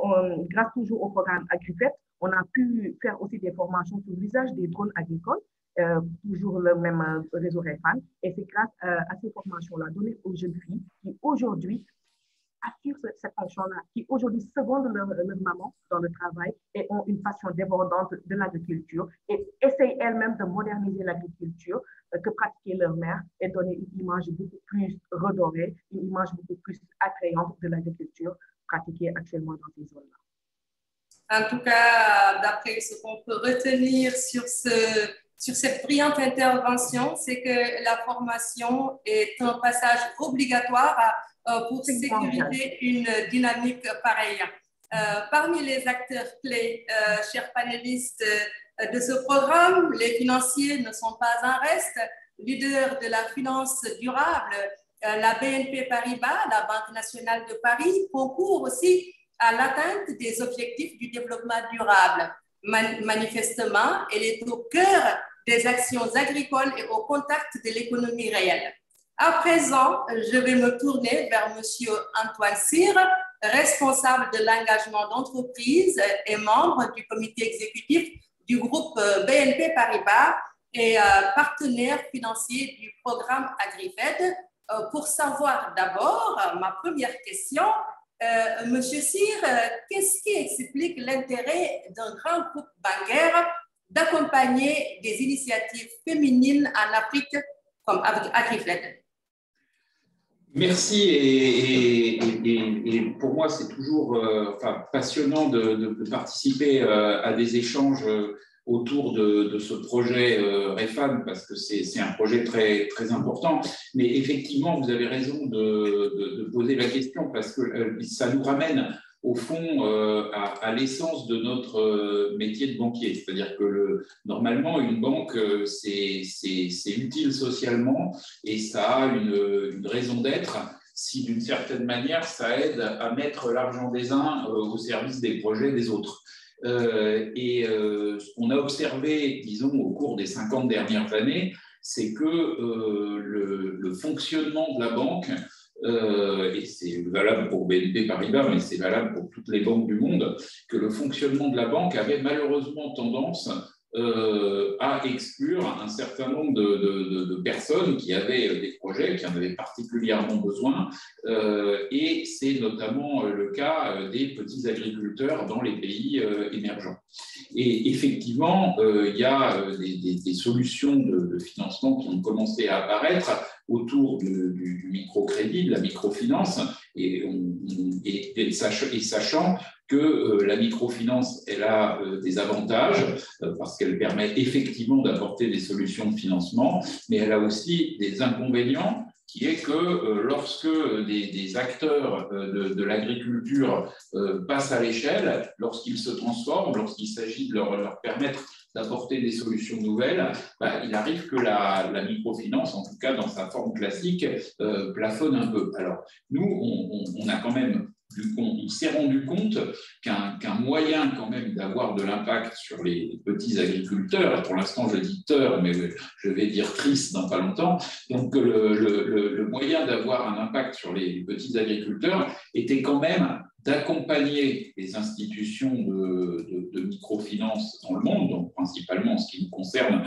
grâce toujours au programme AgriFet, on a pu faire aussi des formations sur l'usage des drones agricoles, euh, toujours le même euh, réseau REFAN. Et c'est grâce à ces formations-là données aux jeunes filles qui aujourd'hui assurent cette fonction-là, qui aujourd'hui secondent leur, maman dans le travail et ont une passion débordante de l'agriculture et essayent elles-mêmes de moderniser l'agriculture euh, que pratiquer leur mère et donner une image beaucoup plus redorée, une image beaucoup plus attrayante de l'agriculture pratiquée actuellement dans ces zones-là. En tout cas, d'après ce qu'on peut retenir sur, ce, sur cette brillante intervention, c'est que la formation est un passage obligatoire euh, pour sécuriser une dynamique pareille. Euh, parmi les acteurs clés, euh, chers panélistes de ce programme, les financiers ne sont pas un reste. Leader de la finance durable, la BNP Paribas, la Banque nationale de Paris, concourt aussi à l'atteinte des objectifs du développement durable. manifestement, elle est au cœur des actions agricoles et au contact de l'économie réelle. À présent, je vais me tourner vers M. Antoine Cyr, responsable de l'engagement d'entreprise et membre du comité exécutif du groupe BNP Paribas et euh, partenaire financier du programme AgriFed. Euh, pour savoir d'abord, ma première question, euh, Monsieur Cyr, qu'est-ce qui explique l'intérêt d'un grand groupe bancaire d'accompagner des initiatives féminines en Afrique comme AgriFed Merci et, pour moi c'est toujours euh, passionnant de, participer euh, à des échanges euh, autour de, ce projet REFAN parce que c'est un projet très, très important. Mais effectivement, vous avez raison de, poser la question parce que ça nous ramène au fond euh, à, l'essence de notre euh, métier de banquier. C'est-à-dire que le, normalement, une banque, euh, c'est utile socialement et ça a une raison d'être si d'une certaine manière, ça aide à mettre l'argent des uns au service des projets des autres. Et ce qu'on a observé, disons, au cours des 50 dernières années, c'est que le, le, fonctionnement de la banque euh, et c'est valable pour BNP Paribas, mais c'est valable pour toutes les banques du monde, que le fonctionnement de la banque avait malheureusement tendance euh, à exclure un certain nombre de, personnes qui avaient des projets, qui en avaient particulièrement besoin, euh, et c'est notamment le cas des petits agriculteurs dans les pays émergents. Et effectivement, il y a des, solutions de, financement qui ont commencé à apparaître autour du, microcrédit, de la microfinance, et, sachant que euh, la microfinance, elle a euh, des avantages euh, parce qu'elle permet effectivement d'apporter des solutions de financement, mais elle a aussi des inconvénients qui est que lorsque des, acteurs de, l'agriculture passent à l'échelle, lorsqu'ils se transforment, lorsqu'il s'agit de leur permettre d'apporter des solutions nouvelles, bah, il arrive que la, microfinance, en tout cas dans sa forme classique, euh, plafonne un peu. Alors, nous, on, a quand même on s'est rendu compte qu'un moyen quand même d'avoir de l'impact sur les petits agriculteurs, pour l'instant je dis teur, mais je vais dire triste dans pas longtemps, donc le, le moyen d'avoir un impact sur les petits agriculteurs était quand même d'accompagner les institutions de, microfinance dans le monde, donc principalement ce qui nous concerne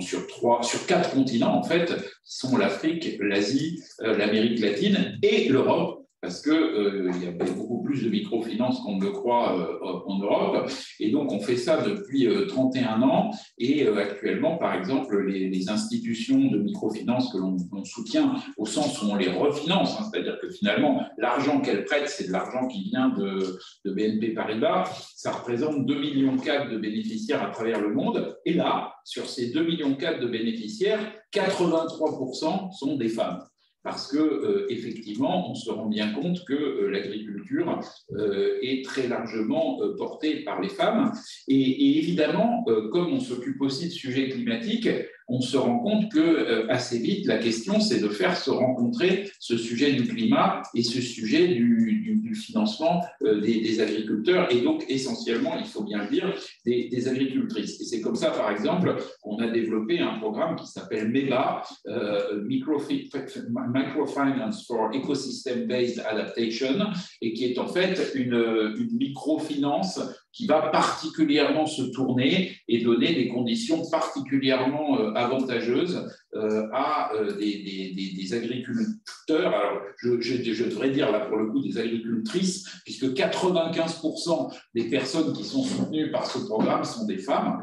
sur, trois, sur quatre continents en fait, qui sont l'Afrique, l'Asie, euh, l'Amérique latine et l'Europe, parce qu'il euh, y a beaucoup plus de microfinance qu'on ne le croit euh, en Europe. Et donc, on fait ça depuis 31 ans. Et actuellement, par exemple, les, institutions de microfinance que l'on soutient, au sens où on les refinance, hein, c'est-à-dire que finalement, l'argent qu'elles prêtent, c'est de l'argent qui vient de, de, BNP Paribas, ça représente 2,4 millions de bénéficiaires à travers le monde. Et là, sur ces 2,4 millions de bénéficiaires, 83% sont des femmes parce que euh, effectivement, on se rend bien compte que euh, l'agriculture euh, est très largement portée par les femmes. Et, et évidemment, comme on s'occupe aussi de sujets climatiques, on se rend compte que euh, assez vite, la question, c'est de faire se rencontrer ce sujet du climat et ce sujet du, financement euh, des, agriculteurs, et donc essentiellement, il faut bien le dire, des, agricultrices. Et c'est comme ça, par exemple, qu'on a développé un programme qui s'appelle MEBA, euh, Microfinance for Ecosystem-Based Adaptation, et qui est en fait une microfinance qui va particulièrement se tourner et donner des conditions particulièrement euh, avantageuses euh, à euh, des, agriculteurs. Alors, je, devrais dire là pour le coup des agricultrices, puisque 95% des personnes qui sont soutenues par ce programme sont des femmes.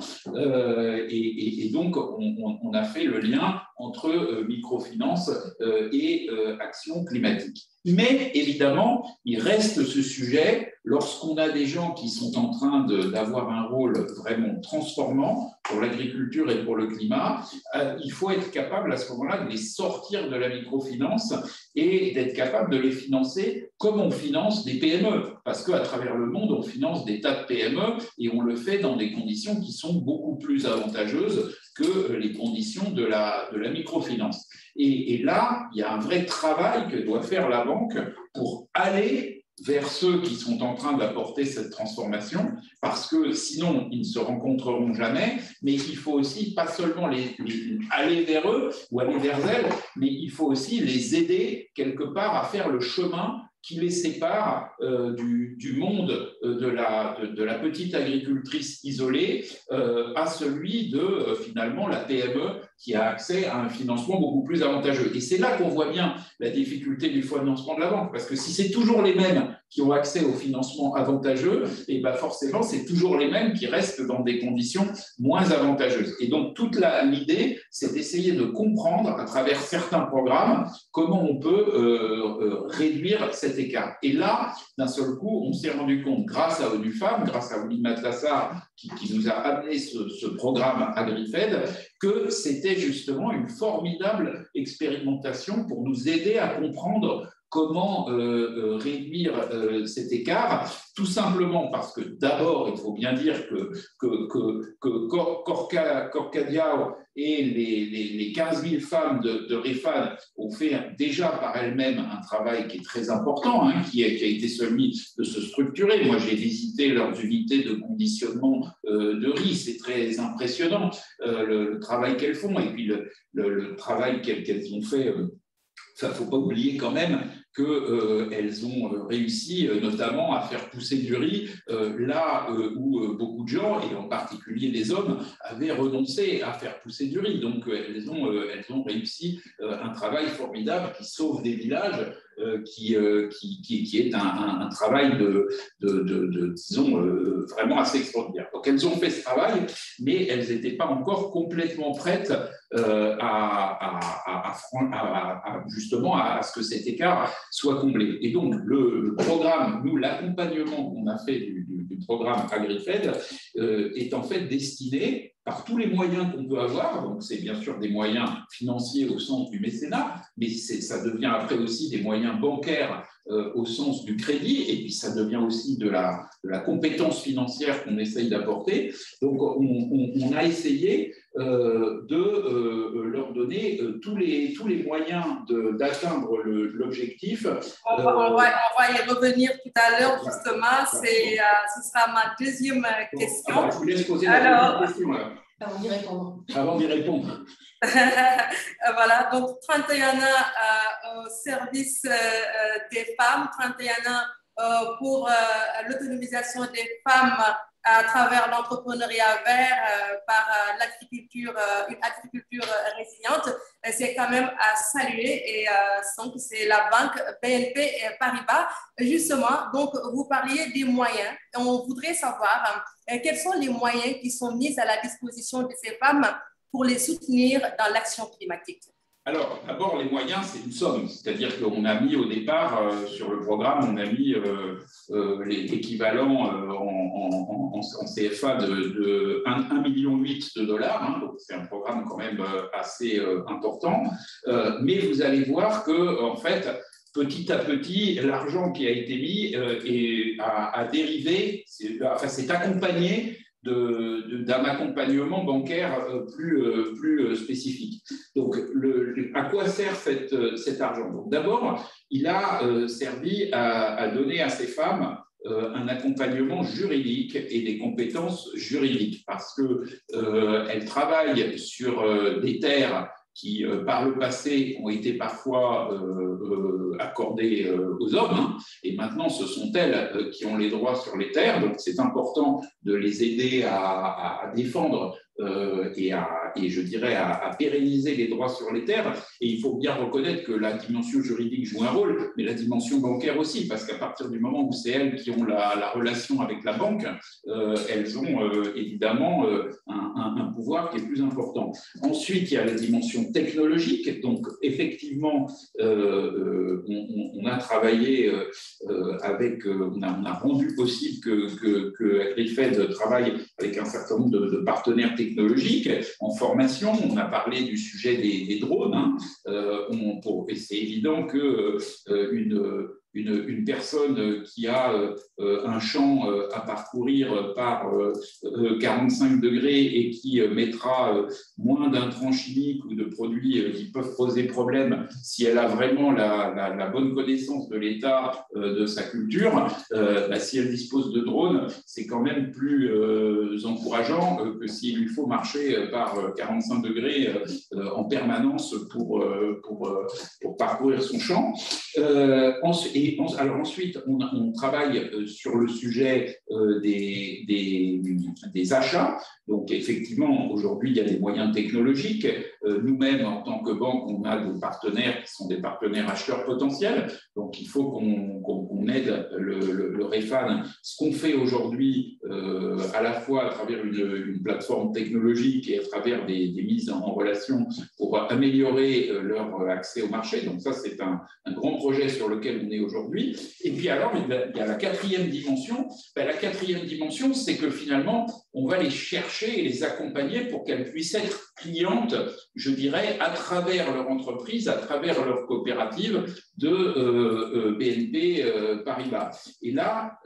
Et, donc, on, a fait le lien entre microfinance et action climatique. Mais évidemment, il reste ce sujet lorsqu'on a des gens qui sont en train d'avoir un rôle vraiment transformant pour l'agriculture et pour le climat, euh, il faut être capable à ce moment-là de les sortir de la microfinance et d'être capable de les financer comme on finance des PME. Parce qu'à travers le monde, on finance des tas de PME et on le fait dans des conditions qui sont beaucoup plus avantageuses que les conditions de la, de la microfinance. Et, et là, il y a un vrai travail que doit faire la banque pour aller vers ceux qui sont en train d'apporter cette transformation, parce que sinon, ils ne se rencontreront jamais, mais il faut aussi pas seulement aller vers eux ou aller vers elles, mais il faut aussi les aider quelque part à faire le chemin qui les sépare euh, du, monde euh, de la, de, la, petite agricultrice isolée euh, à celui de finalement la PME qui a accès à un financement beaucoup plus avantageux. Et c'est là qu'on voit bien la difficulté du financement de la banque, parce que si c'est toujours les mêmes qui ont accès au financement avantageux, et ben forcément, c'est toujours les mêmes qui restent dans des conditions moins avantageuses. Et donc, toute l'idée, c'est d'essayer de comprendre à travers certains programmes comment on peut euh, euh, réduire cet écart. Et là, d'un seul coup, on s'est rendu compte, grâce à ONU Femmes, grâce à Ouli Matlassar, qui, qui, nous a amené ce, ce programme AgriFed, que c'était justement une formidable expérimentation pour nous aider à comprendre comment euh, euh, réduire euh, cet écart. Tout simplement parce que d'abord, il faut bien dire que, que, que, que Corcadia et les, les, 15 000 femmes de, de ont fait déjà par elles-mêmes un travail qui est très important, hein, qui, a, été celui de se structurer. Moi, j'ai visité leurs unités de conditionnement de riz, c'est très impressionnant le, travail qu'elles font. Et puis le, le, travail qu'elles ont fait il ne faut pas oublier quand même qu'elles euh, ont euh, réussi euh, notamment à faire pousser du riz là où beaucoup de gens, et en particulier les hommes, avaient renoncé à faire pousser du riz. Donc elles ont, elles ont réussi un travail formidable qui sauve des villages euh, euh, qui, qui, qui, est un, travail de, de, de, disons, euh, vraiment assez extraordinaire. Donc elles ont fait ce travail, mais elles n'étaient pas encore complètement prêtes à, à, justement à ce que cet écart soit comblé. Et donc le, programme, nous, l'accompagnement qu'on a fait du, du, programme AgriFed est en fait destiné par tous les moyens qu'on peut avoir. Donc, c'est bien sûr des moyens financiers au sens du mécénat, mais ça devient après aussi des moyens bancaires euh, au sens du crédit, et puis ça devient aussi de la, de la compétence financière qu'on essaye d'apporter. Donc, on, a essayé euh, de euh, leur donner tous, les, tous les moyens d'atteindre l'objectif. On, on, va y revenir tout à l'heure, justement. C'est, ce sera ma deuxième question. Alors, je vous laisse poser la question. Avant d'y répondre. Avant d'y répondre. voilà, donc 31 ans euh, au service euh, des femmes, 31 ans pour l'autonomisation des femmes à travers l'entrepreneuriat vert euh, par euh, l'agriculture, euh, une agriculture résiliente, c'est quand même à saluer. Et donc, c'est la banque BNP Paribas. Justement, donc, vous parliez des moyens. On voudrait savoir quels sont les moyens qui sont mis à la disposition de ces femmes pour les soutenir dans l'action climatique. Alors, d'abord, les moyens, c'est une somme. C'est-à-dire qu'on a mis au départ, euh, sur le programme, on a mis euh, euh, l'équivalent en, CFA de, 1,8 million de dollars. Hein. donc, c'est un programme quand même assez important. mais vous allez voir que, en fait, petit à petit, l'argent qui a été mis a, a, dérivé, enfin, c'est accompagné d'un accompagnement bancaire euh, plus, euh, plus euh, spécifique. Donc, à quoi sert cette, cet argent? D'abord, il a servi à, donner à ces femmes un accompagnement juridique et des compétences juridiques parce qu'elles elles travaillent sur des terres qui, euh, par le passé, ont été parfois euh, euh, accordées aux hommes, hein. et maintenant ce sont elles qui ont les droits sur les terres, donc c'est important de les aider à, défendre et, à, et, je dirais à, pérenniser les droits sur les terres. Et il faut bien reconnaître que la dimension juridique joue un rôle, mais la dimension bancaire aussi, parce qu'à partir du moment où c'est elles qui ont la, la relation avec la banque, euh, elles ont euh, évidemment un, un, pouvoir qui est plus important. Ensuite, il y a la dimension technologique. Donc, effectivement, on, a travaillé avec, on a, rendu possible que, que, que AgriFed travaille avec un certain nombre de, partenaires technologiques technologique, en On a parlé du sujet des, drones. Hein. Euh, et c'est évident que euh, une une, personne qui a euh, un champ euh, à parcourir par 45 euh, degrés et qui mettra moins d'intrants chimiques ou de produits qui peuvent poser problème si elle a vraiment la, bonne connaissance de l'état de sa culture, bah, si elle dispose de drones, c'est quand même plus encourageant que s'il lui faut marcher par 45 degrés en permanence pour, pour, pour parcourir son champ. Alors ensuite, on, travaille euh, sur le sujet euh, des, des, achats. Donc effectivement, aujourd'hui, il y a des moyens technologiques. Euh, nous-mêmes, en tant que banque, on a des partenaires qui sont des partenaires acheteurs potentiels. Donc il faut qu'on aide le, le, REFAN. Ce qu'on fait aujourd'hui, à la fois à travers une, plateforme technologique et à travers des, mises en, relation pour améliorer leur accès au marché. Donc ça, c'est un, un grand projet sur lequel on est et puis alors, il y a la quatrième dimension. Ben, la quatrième dimension, c'est que finalement, on va les chercher et les accompagner pour qu'elles puissent être clientes, je dirais, à travers leur entreprise, à travers leur coopérative de euh, euh, BNP euh, Paribas. Et là,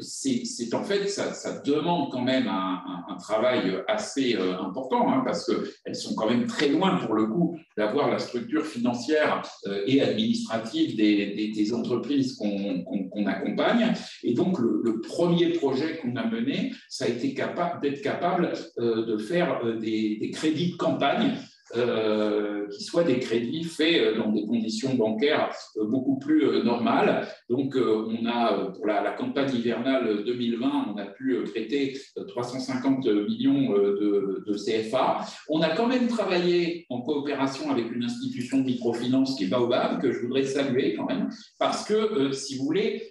c'est en fait, ça, demande quand même un, travail assez important, hein, parce qu'elles sont quand même très loin, pour le coup, d'avoir la structure financière et administrative des, entreprises qu'on accompagne. Et donc, le, premier projet qu'on a mené, ça a été capable d'être capable de faire des crédits de campagne euh, qui soient des crédits faits euh, dans des conditions bancaires euh, beaucoup plus normales. Donc, on a, pour la, campagne hivernale 2020, on a pu prêter 350 millions de, CFA. On a quand même travaillé en coopération avec une institution de microfinance qui est Baobab, que je voudrais saluer quand même, parce que, si vous voulez,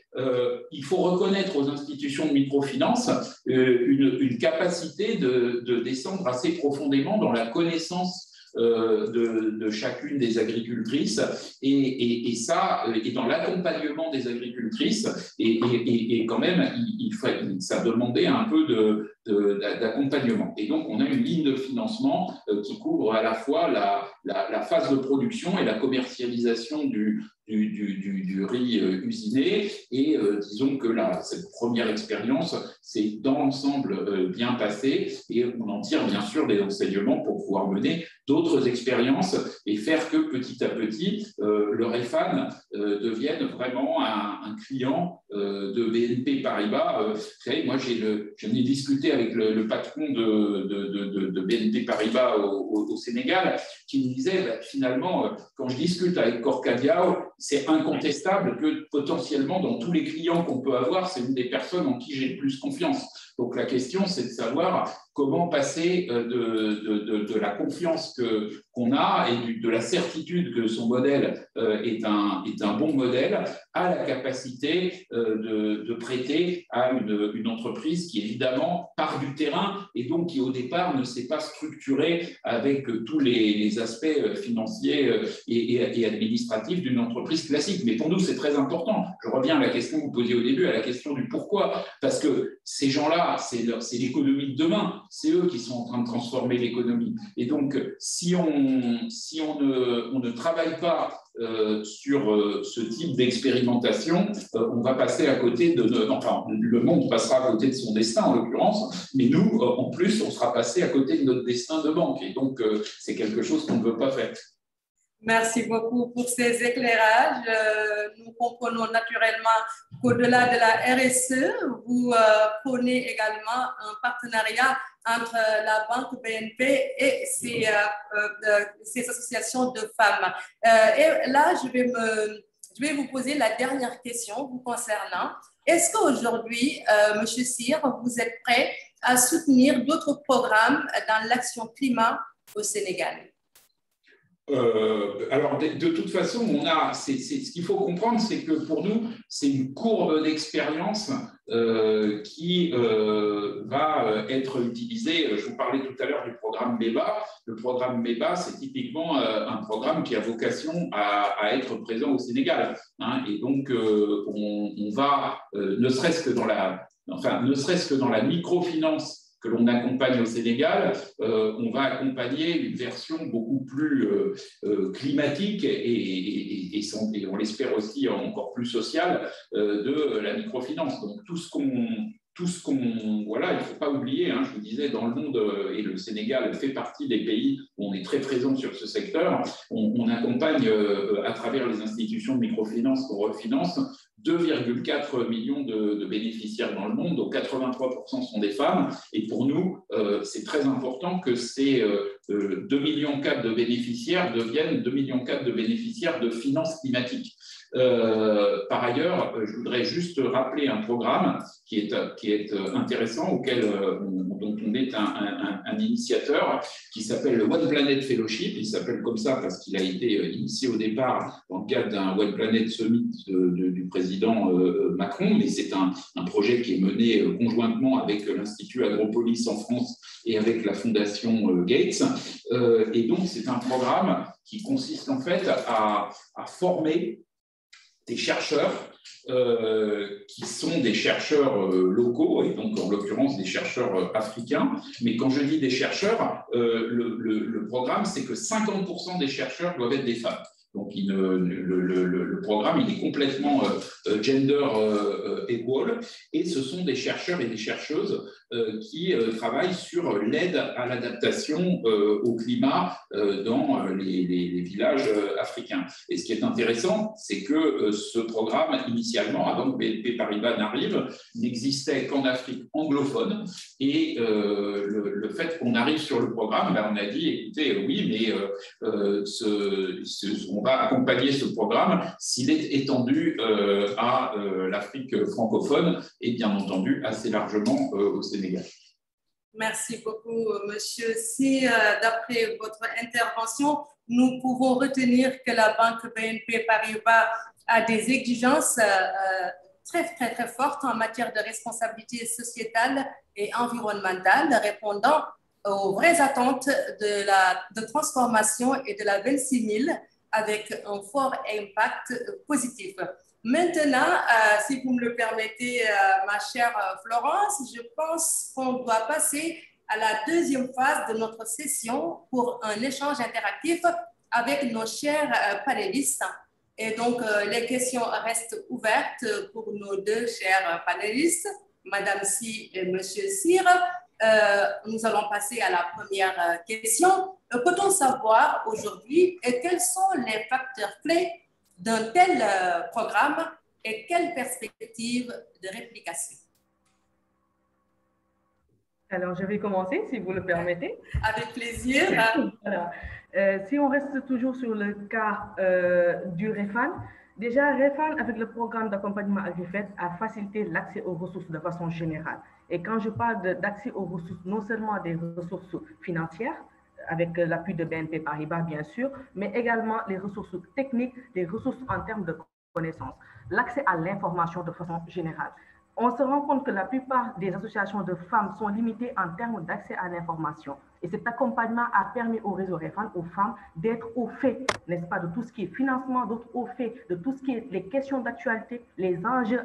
il faut reconnaître aux institutions de microfinance une, capacité de, descendre assez profondément dans la connaissance euh, de, chacune des agricultrices et, et, ça, et dans l'accompagnement des agricultrices, et, et, quand même, il, il, ça demandait un peu de, d'accompagnement. Et donc, on a une ligne de financement euh, qui couvre à la fois la, la, phase de production et la commercialisation du, du, riz euh, usiné. Et euh, disons que là, cette première expérience s'est dans l'ensemble bien passée et on en tire bien sûr des enseignements pour pouvoir mener d'autres expériences et faire que petit à petit, le REFAN devienne vraiment un, client de BNP Paribas. vous savez, moi, j'en ai discuté avec le, patron de, BNP Paribas au, Sénégal, qui me disait bah, finalement, quand je discute avec Corcadiao, c'est incontestable que potentiellement, dans tous les clients qu'on peut avoir, c'est une des personnes en qui j'ai le plus confiance. Donc la question, c'est de savoir comment passer euh, de, de, la confiance qu'on a et de la certitude que son modèle euh, est, un, est un bon modèle à la capacité euh, de, prêter à une, une, entreprise qui évidemment part du terrain et donc qui au départ ne s'est pas structurée avec tous les, aspects financiers et, administratifs d'une entreprise classique. Mais pour nous, c'est très important. Je reviens à la question que vous posiez au début, à la question du pourquoi. Parce que ces gens-là, c'est, l'économie de demain c'est eux qui sont en train de transformer l'économie. Et donc, si on, ne, travaille pas euh, sur euh, ce type d'expérimentation, euh, on va passer à côté de. Enfin, le monde passera à côté de son destin, en l'occurrence, mais nous, en plus, on sera passé à côté de notre destin de banque. Et donc, c'est quelque chose qu'on ne veut pas faire. Merci beaucoup pour ces éclairages. Euh, nous comprenons naturellement qu'au-delà de la RSE, vous euh, prenez également un partenariat entre la banque BNP et euh, ces associations de femmes. et là, je vais, vous poser la dernière question vous concernant. Est-ce qu'aujourd'hui, M. Cyr, vous êtes prêt à soutenir d'autres programmes dans l'action climat au Sénégal? Euh, alors, de, toute façon, on a, ce qu'il faut comprendre, c'est que pour nous, c'est une courbe d'expérience euh, qui euh, va être utilisée. Je vous parlais tout à l'heure du programme MEBA. Le programme MEBA, c'est typiquement un programme qui a vocation à, être présent au Sénégal. Hein. et donc, on, on, va, ne serait-ce que dans la, enfin, ne serait-ce que dans la microfinance que l'on accompagne au Sénégal, euh, on va accompagner une version beaucoup plus euh, euh, climatique et, on l'espère aussi encore plus sociale de la microfinance. Donc tout ce qu'on tout ce qu'on. Voilà, il ne faut pas oublier, hein, je vous disais, dans le monde, et le Sénégal fait partie des pays où on est très présent sur ce secteur, on, accompagne à travers les institutions de microfinance qu'on refinance 2,4 millions de, bénéficiaires dans le monde, dont 83% sont des femmes. Et pour nous, euh, c'est très important que ces 2,4 euh, millions de bénéficiaires deviennent 2,4 millions de bénéficiaires de finances climatiques. Euh, par ailleurs, je voudrais juste rappeler un programme qui est, qui est intéressant, auquel, dont on est un, initiateur, qui s'appelle le One Planet Fellowship. Il s'appelle comme ça parce qu'il a été initié au départ dans le cadre d'un One Planet Summit du président Macron, mais c'est un, un, projet qui est mené conjointement avec l'Institut Agropolis en France et avec la Fondation Gates. Et donc, c'est un programme qui consiste en fait à former des chercheurs euh, qui sont des chercheurs euh, locaux, et donc en l'occurrence des chercheurs euh, africains. Mais quand je dis des chercheurs, le, programme, c'est que 50% des chercheurs doivent être des femmes. Donc, le, le, programme, il est complètement gender equal, et ce sont des chercheurs et des chercheuses qui euh, travaille sur l'aide à l'adaptation euh, au climat dans les, villages africains. Et ce qui est intéressant, c'est que ce programme, initialement, avant que BNP Paribas n'arrive, n'existait qu'en Afrique anglophone. Et le, fait qu'on arrive sur le programme, ben, on a dit, écoutez, oui, mais on va accompagner ce programme s'il est étendu à l'Afrique francophone et bien entendu assez largement au Sénégal. Merci beaucoup, monsieur. Si, euh, d'après votre intervention, nous pouvons retenir que la banque BNP Paribas a des exigences euh, très, très, très fortes en matière de responsabilité sociétale et environnementale, répondant aux vraies attentes de la de transformation et de la 26 000 avec un fort impact positif. Maintenant, euh, si vous me le permettez, euh, ma chère euh, Florence, je pense qu'on doit passer à la deuxième phase de notre session pour un échange interactif avec nos chers panélistes. Et donc, les questions restent ouvertes pour nos deux chers panélistes, Madame Si et Monsieur Cyr. nous allons passer à la première question. Peut-on savoir aujourd'hui quels sont les facteurs clés d'un tel euh, programme et quelle perspective de réplication? Alors, je vais commencer, si vous le permettez. Avec plaisir. Euh, si on reste toujours sur le cas euh, du REFAN, déjà, REFAN, avec le programme d'accompagnement AgriFed, a facilité l'accès aux ressources de façon générale. Et quand je parle d'accès aux ressources, non seulement des ressources financières, avec l'appui de BNP Paribas, bien sûr, mais également les ressources techniques, les ressources en termes de connaissances, l'accès à l'information de façon générale. On se rend compte que la plupart des associations de femmes sont limitées en termes d'accès à l'information. Et cet accompagnement a permis au réseau REFAN, aux femmes, d'être au fait, n'est-ce pas, de tout ce qui est financement, d'autres au fait de tout ce qui est les questions d'actualité, les enjeux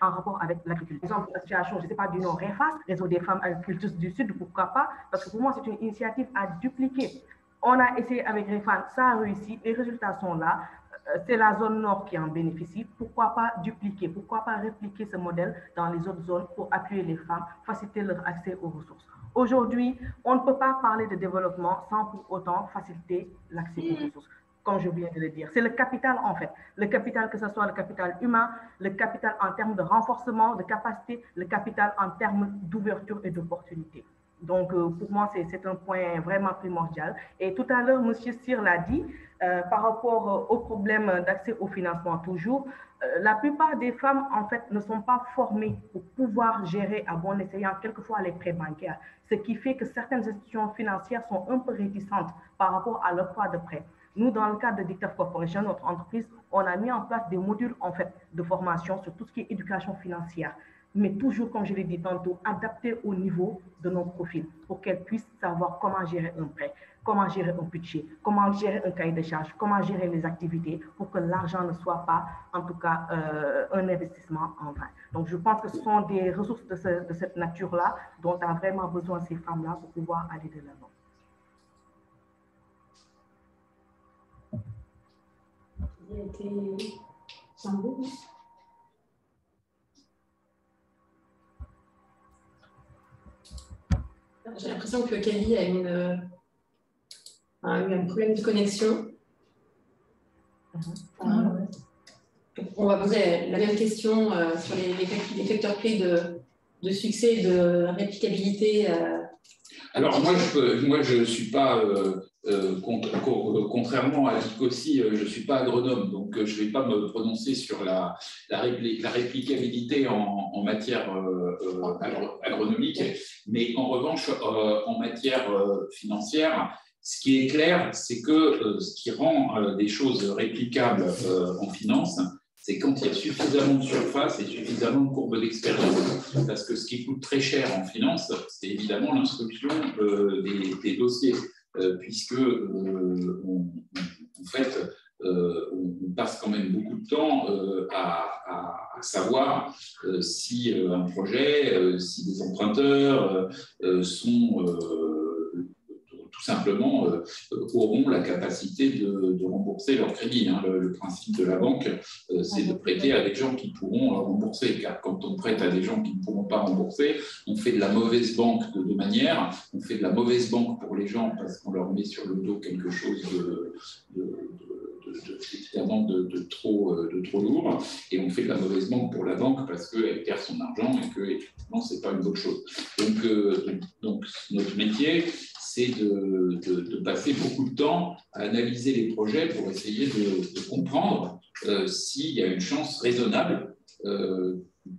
en rapport avec l'agriculture. Par exemple, la situation, je ne sais pas, du nom REFAS, Réseau des femmes agricultrices du Sud, pourquoi pas, parce que pour moi, c'est une initiative à dupliquer. On a essayé avec REFAN, ça a réussi, les résultats sont là. Euh, c'est la zone nord qui en bénéficie. Pourquoi pas dupliquer, pourquoi pas répliquer ce modèle dans les autres zones pour appuyer les femmes, faciliter leur accès aux ressources? Aujourd'hui, on ne peut pas parler de développement sans pour autant faciliter l'accès aux ressources comme je viens de le dire. C'est le capital, en fait. Le capital, que ce soit le capital humain, le capital en termes de renforcement, de capacité, le capital en termes d'ouverture et d'opportunité. Donc, euh, pour moi, c'est un point vraiment primordial. Et tout à l'heure, M. Cyr l'a dit, euh, par rapport euh, au problème d'accès au financement toujours, la plupart des femmes, en fait, ne sont pas formées pour pouvoir gérer à bon escient quelquefois les prêts bancaires, ce qui fait que certaines institutions financières sont un peu réticentes par rapport à l'octroi de prêts. Nous, dans le cadre de Dictav Corporation, notre entreprise, on a mis en place des modules en fait, de formation sur tout ce qui est éducation financière, mais toujours, comme je l'ai dit tantôt, adapté au niveau de nos profils pour qu'elles puissent savoir comment gérer un prêt, comment gérer un budget, comment gérer un cahier de charges, comment gérer les activités pour que l'argent ne soit pas, en tout cas, euh, un investissement en vain. Donc, je pense que ce sont des ressources de, de cette nature-là dont ont vraiment besoin ces femmes-là pour pouvoir aller de l'avant. J'ai l'impression que Kelly a, une, eu un problème de connexion. Ah, on va poser la même question euh, sur les, les, facteurs clés de, de succès, de réplicabilité. Euh. Alors moi, je ne suis pas euh, euh, contrairement à Vic aussi, euh, je ne suis pas agronome, donc je ne vais pas me prononcer sur la, la, réplicabilité en, matière agronomique, mais en revanche, en matière financière, ce qui est clair, c'est que ce qui rend des choses réplicables en finance, c'est quand il y a suffisamment de surface et suffisamment de courbes d'expérience. Parce que ce qui coûte très cher en finance, c'est évidemment l'instruction des, dossiers. Euh, puisque euh, en fait, euh, on, passe quand même beaucoup de temps à, à, savoir si un projet, si des emprunteurs sont simplement euh, auront la capacité de, rembourser leur crédit. Hein. Le, principe de la banque, euh, c'est de prêter à des gens qui pourront rembourser, car quand on prête à des gens qui ne pourront pas rembourser, on fait de la mauvaise banque de deux manières. On fait de la mauvaise banque pour les gens parce qu'on leur met sur le dos quelque chose de, évidemment de, trop, euh, de trop lourd, et on fait de la mauvaise banque pour la banque parce qu'elle perd son argent et que effectivement c'est pas une bonne chose. Donc, donc notre métier, c'est de, passer beaucoup de temps à analyser les projets pour essayer de, comprendre euh, s'il y a une chance raisonnable. Euh,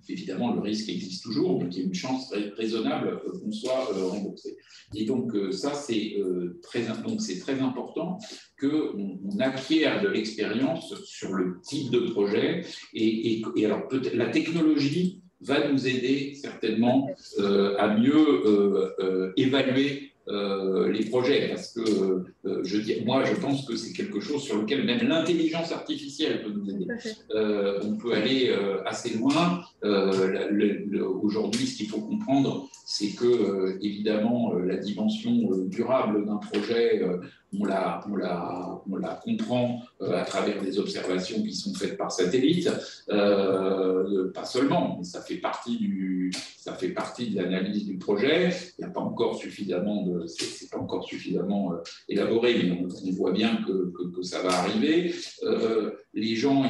évidemment, le risque existe toujours, mais qu'il y ait une chance raisonnable euh, qu'on soit remboursé. Et donc, ça, c'est très, très important qu'on on acquiert de l'expérience sur le type de projet. Et, et, alors, la technologie va nous aider certainement à mieux évaluer les projets, parce que euh, je dis, moi, je pense que c'est quelque chose sur lequel même l'intelligence artificielle peut nous aider. Euh, on peut aller assez loin. Aujourd'hui, ce qu'il faut comprendre, c'est que, évidemment, la dimension durable d'un projet, on la, on, la, on la, comprend à travers des observations qui sont faites par satellite, pas seulement, mais ça fait partie, du, ça fait partie de l'analyse du projet. Il n'y a pas encore suffisamment de c'est pas encore suffisamment euh, mais on, voit bien que, ça va arriver. Euh, les gens,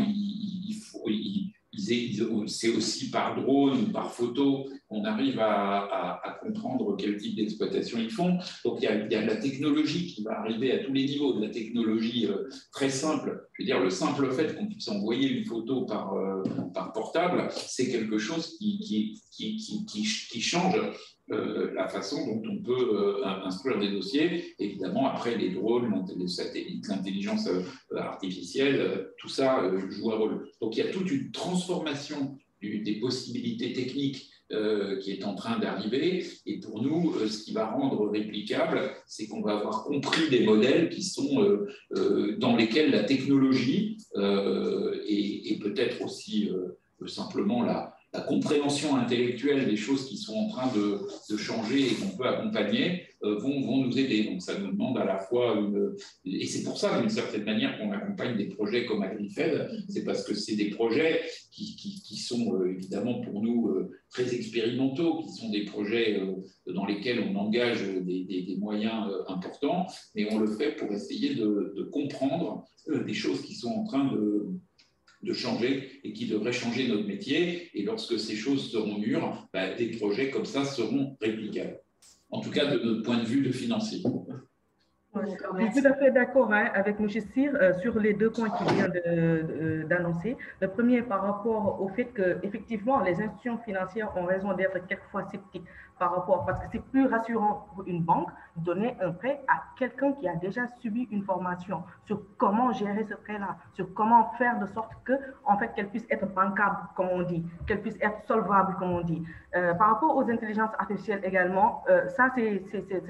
c'est aussi par drone ou par photo qu'on arrive à, comprendre quel type d'exploitation ils font. Donc il y, a, a, la technologie qui va arriver à tous les niveaux, de la technologie euh, très simple. Je veux dire, le simple fait qu'on puisse envoyer une photo par, euh, portable, c'est quelque chose qui change euh, la façon dont on peut euh, instruire des dossiers. Évidemment, après, les drones, les satellites, l'intelligence euh, artificielle, tout ça joue un rôle. Donc, il y a toute une transformation des possibilités techniques qui est en train d'arriver. Et pour nous, ce qui va rendre réplicable, c'est qu'on va avoir compris des modèles qui sont dans lesquels la technologie et, et peut-être aussi simplement la, la compréhension intellectuelle des choses qui sont en train de, de changer et qu'on peut accompagner euh, vont, nous aider. Donc ça nous demande à la fois une... Et c'est pour ça, d'une certaine manière, qu'on accompagne des projets comme AgriFed, c'est parce que c'est des projets qui, sont euh, évidemment pour nous euh, très expérimentaux, qui sont des projets dans lesquels on engage des, moyens importants, mais on le fait pour essayer de comprendre des choses qui sont en train de de changer et qui devrait changer notre métier. Et lorsque ces choses seront mûres, bah, des projets comme ça seront réplicables. En tout cas, de notre point de vue de financier. Je suis tout à fait d'accord hein, avec M. Cyr euh, sur les deux points qu'il vient d'annoncer. Le premier par rapport au fait que effectivement les institutions financières ont raison d'être quelquefois sceptiques par rapport, parce que c'est plus rassurant pour une banque donner un prêt à quelqu'un qui a déjà subi une formation sur comment gérer ce prêt-là, sur comment faire de sorte que, en fait, qu'elle puisse être bancable, comme on dit, qu'elle puisse être solvable, comme on dit. Euh, par rapport aux intelligences artificielles également, euh, ça, c'est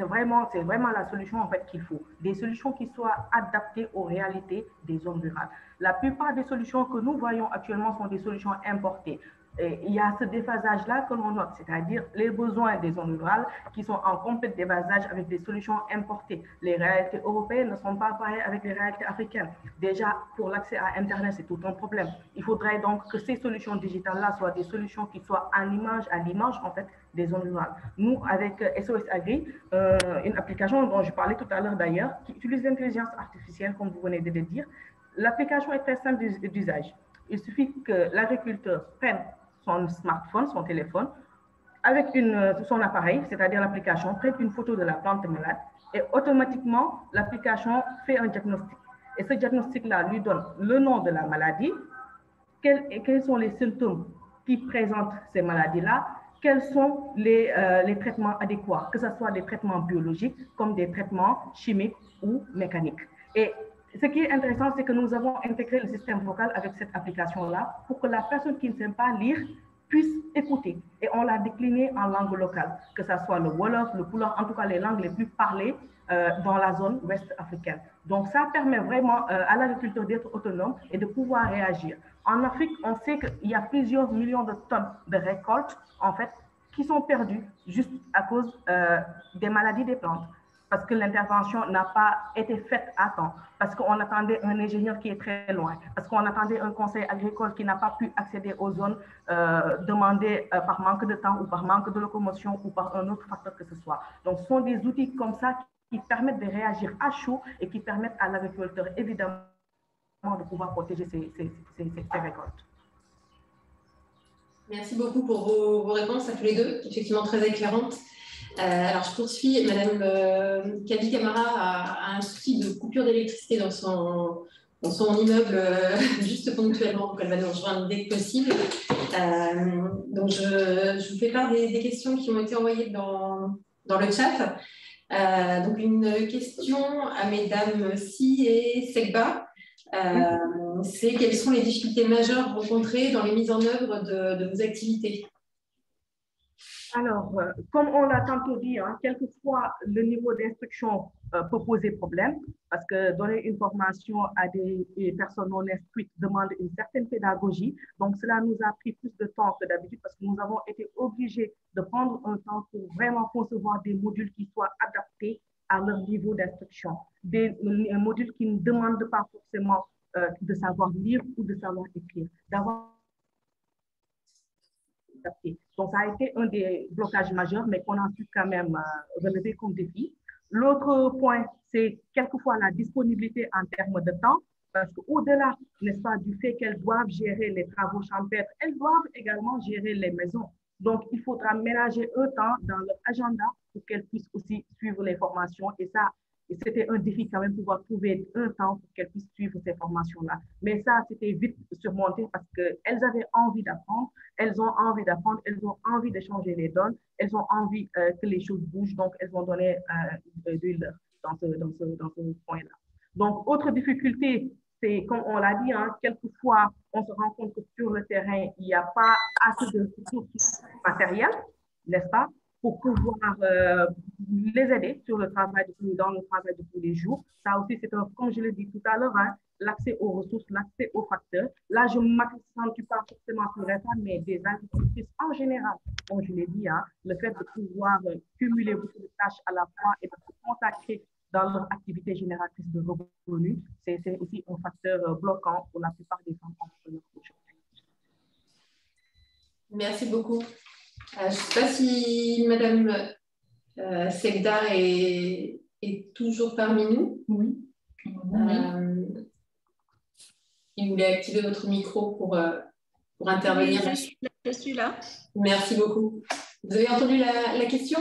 vraiment, vraiment la solution, en fait, qu'il faut. Des solutions qui soient adaptées aux réalités des zones rurales. La plupart des solutions que nous voyons actuellement sont des solutions importées. Et il y a ce déphasage-là que l'on note, c'est-à-dire les besoins des zones rurales qui sont en complet déphasage avec des solutions importées. Les réalités européennes ne sont pas pareilles avec les réalités africaines. Déjà, pour l'accès à Internet, c'est tout un problème. Il faudrait donc que ces solutions digitales-là soient des solutions qui soient à l'image, à l'image en fait, des zones rurales. Nous, avec SOS euh, Agri, euh, une application dont je parlais tout à l'heure d'ailleurs, qui utilise l'intelligence artificielle, comme vous venez de le dire, l'application est très simple d'usage. Il suffit que l'agriculteur prenne son smartphone, son téléphone, avec une, euh, son appareil, c'est-à-dire l'application, prête une photo de la plante malade et automatiquement, l'application fait un diagnostic. Et ce diagnostic-là lui donne le nom de la maladie, quels, sont les symptômes qui présentent ces maladies-là, quels sont les, euh, les, traitements adéquats, que ce soit des traitements biologiques comme des traitements chimiques ou mécaniques. Ce qui est intéressant, c'est que nous avons intégré le système vocal avec cette application-là pour que la personne qui ne sait pas lire puisse écouter. Et on l'a décliné en langue locale, que ce soit le Wolof, le Poulard, en tout cas les langues les plus parlées euh, dans la zone ouest africaine. Donc ça permet vraiment euh, à l'agriculteur d'être autonome et de pouvoir réagir. En Afrique, on sait qu'il y a plusieurs millions de tonnes de récoltes, en fait, qui sont perdues juste à cause euh, des maladies des plantes parce que l'intervention n'a pas été faite à temps, parce qu'on attendait un ingénieur qui est très loin, parce qu'on attendait un conseil agricole qui n'a pas pu accéder aux zones euh, demandées euh, par manque de temps ou par manque de locomotion ou par un autre facteur que ce soit. Donc, ce sont des outils comme ça qui permettent de réagir à chaud et qui permettent à l'agriculteur, évidemment, de pouvoir protéger ses, récoltes. Merci beaucoup pour vos, réponses à tous les deux, effectivement très éclairantes. Euh, alors, je poursuis. Madame euh, Kavi Camara a, un souci de coupure d'électricité dans son, dans son immeuble euh, juste ponctuellement, donc elle va nous rejoindre dès que possible. donc, je, je, vous fais part des, questions qui ont été envoyées dans, dans le chat. donc, une question à mesdames Si et Segba. c'est quelles sont les difficultés majeures rencontrées dans les mises en œuvre de, de vos activités? Alors, euh, comme on l'a tantôt dit, hein, quelquefois, le niveau d'instruction euh, peut poser problème parce que donner une formation à des, personnes non instruites demande une certaine pédagogie. Donc, cela nous a pris plus de temps que d'habitude parce que nous avons été obligés de prendre un temps pour vraiment concevoir des modules qui soient adaptés à leur niveau d'instruction. Des, modules qui ne demandent pas forcément euh, de savoir lire ou de savoir écrire, donc, ça a été un des blocages majeurs, mais qu'on a pu quand même euh, relever comme défi. L'autre point, c'est quelquefois la disponibilité en termes de temps, Parce qu'au-delà, n'est-ce pas, du fait qu'elles doivent gérer les travaux champêtres, elles doivent également gérer les maisons. Donc, il faudra ménager un temps dans leur agenda pour qu'elles puissent aussi suivre les formations. Et ça, c'était un défi quand même pouvoir trouver un temps pour qu'elles puissent suivre ces formations-là. Mais ça, c'était vite surmonté parce qu'elles avaient envie d'apprendre, elles ont envie d'apprendre, elles ont envie de changer les donnes, elles ont envie euh, que les choses bougent, donc elles ont donné euh, de l'huile dans ce, dans ce, dans ce point-là. Donc, autre difficulté, c'est comme on l'a dit, hein, quelquefois, on se rend compte que sur le terrain, il n'y a pas assez de ressources matérielles, n'est-ce pas? Pour pouvoir euh, les aider sur le travail de, dans le travail de tous les jours. Ça aussi, c'est comme je l'ai dit tout à l'heure, hein, l'accès aux ressources, l'accès aux facteurs. Là, je ne m'accentue pas forcément sur les femmes, mais des agricultrices en général. Comme je l'ai dit, hein, le fait de pouvoir euh, cumuler beaucoup de tâches à la fois et de se consacrer dans leur activité génératrice de revenus, c'est aussi un facteur euh, bloquant pour la plupart des femmes entrepreneurs Merci beaucoup. Euh, je ne sais pas si Madame euh, Segdar est, toujours parmi nous. Oui. Euh, il voulait activer votre micro pour, pour intervenir? je, suis là, Merci beaucoup. Vous avez entendu la, question?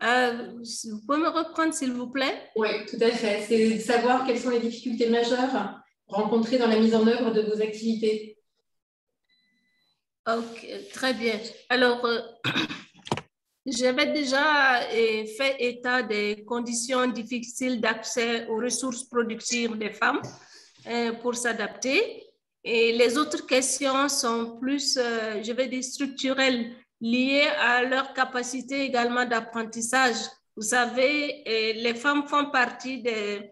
Vous pouvez me reprendre, s'il vous plaît? Oui, tout à fait. C'est de savoir quelles sont les difficultés majeures rencontrées dans la mise en œuvre de vos activités. Ok, très bien. Alors, euh, j'avais déjà euh, fait état des conditions difficiles d'accès aux ressources productives des femmes euh, pour s'adapter. Et les autres questions sont plus, je vais dire, structurelles, liées à leur capacité également d'apprentissage. Vous savez, les femmes font partie des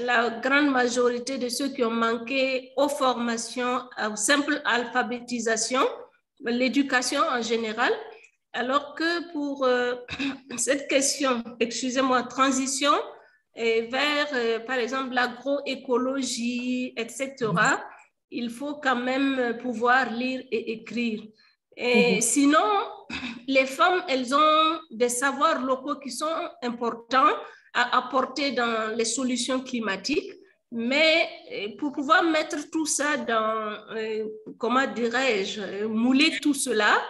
la grande majorité de ceux qui ont manqué aux formations, aux simple alphabétisation, l'éducation en général, alors que pour euh, cette question, excusez-moi, transition vers, euh, par exemple, l'agroécologie, etc., il faut quand même pouvoir lire et écrire. Et mhm. sinon, les femmes, elles ont des savoirs locaux qui sont importants à apporter dans les solutions climatiques. Mais pour pouvoir mettre tout ça dans, euh, comment dirais-je, mouler tout cela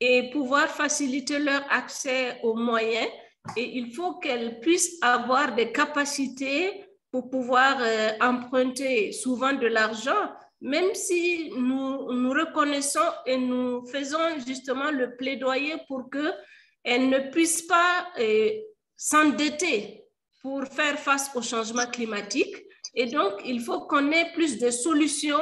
et pouvoir faciliter leur accès aux moyens, et il faut qu'elles puissent avoir des capacités pour pouvoir euh, emprunter souvent de l'argent, même si nous, nous reconnaissons et nous faisons justement le plaidoyer pour qu'elles ne puissent pas euh, s'endetter pour faire face au changement climatique. Et donc, il faut qu'on ait plus de solutions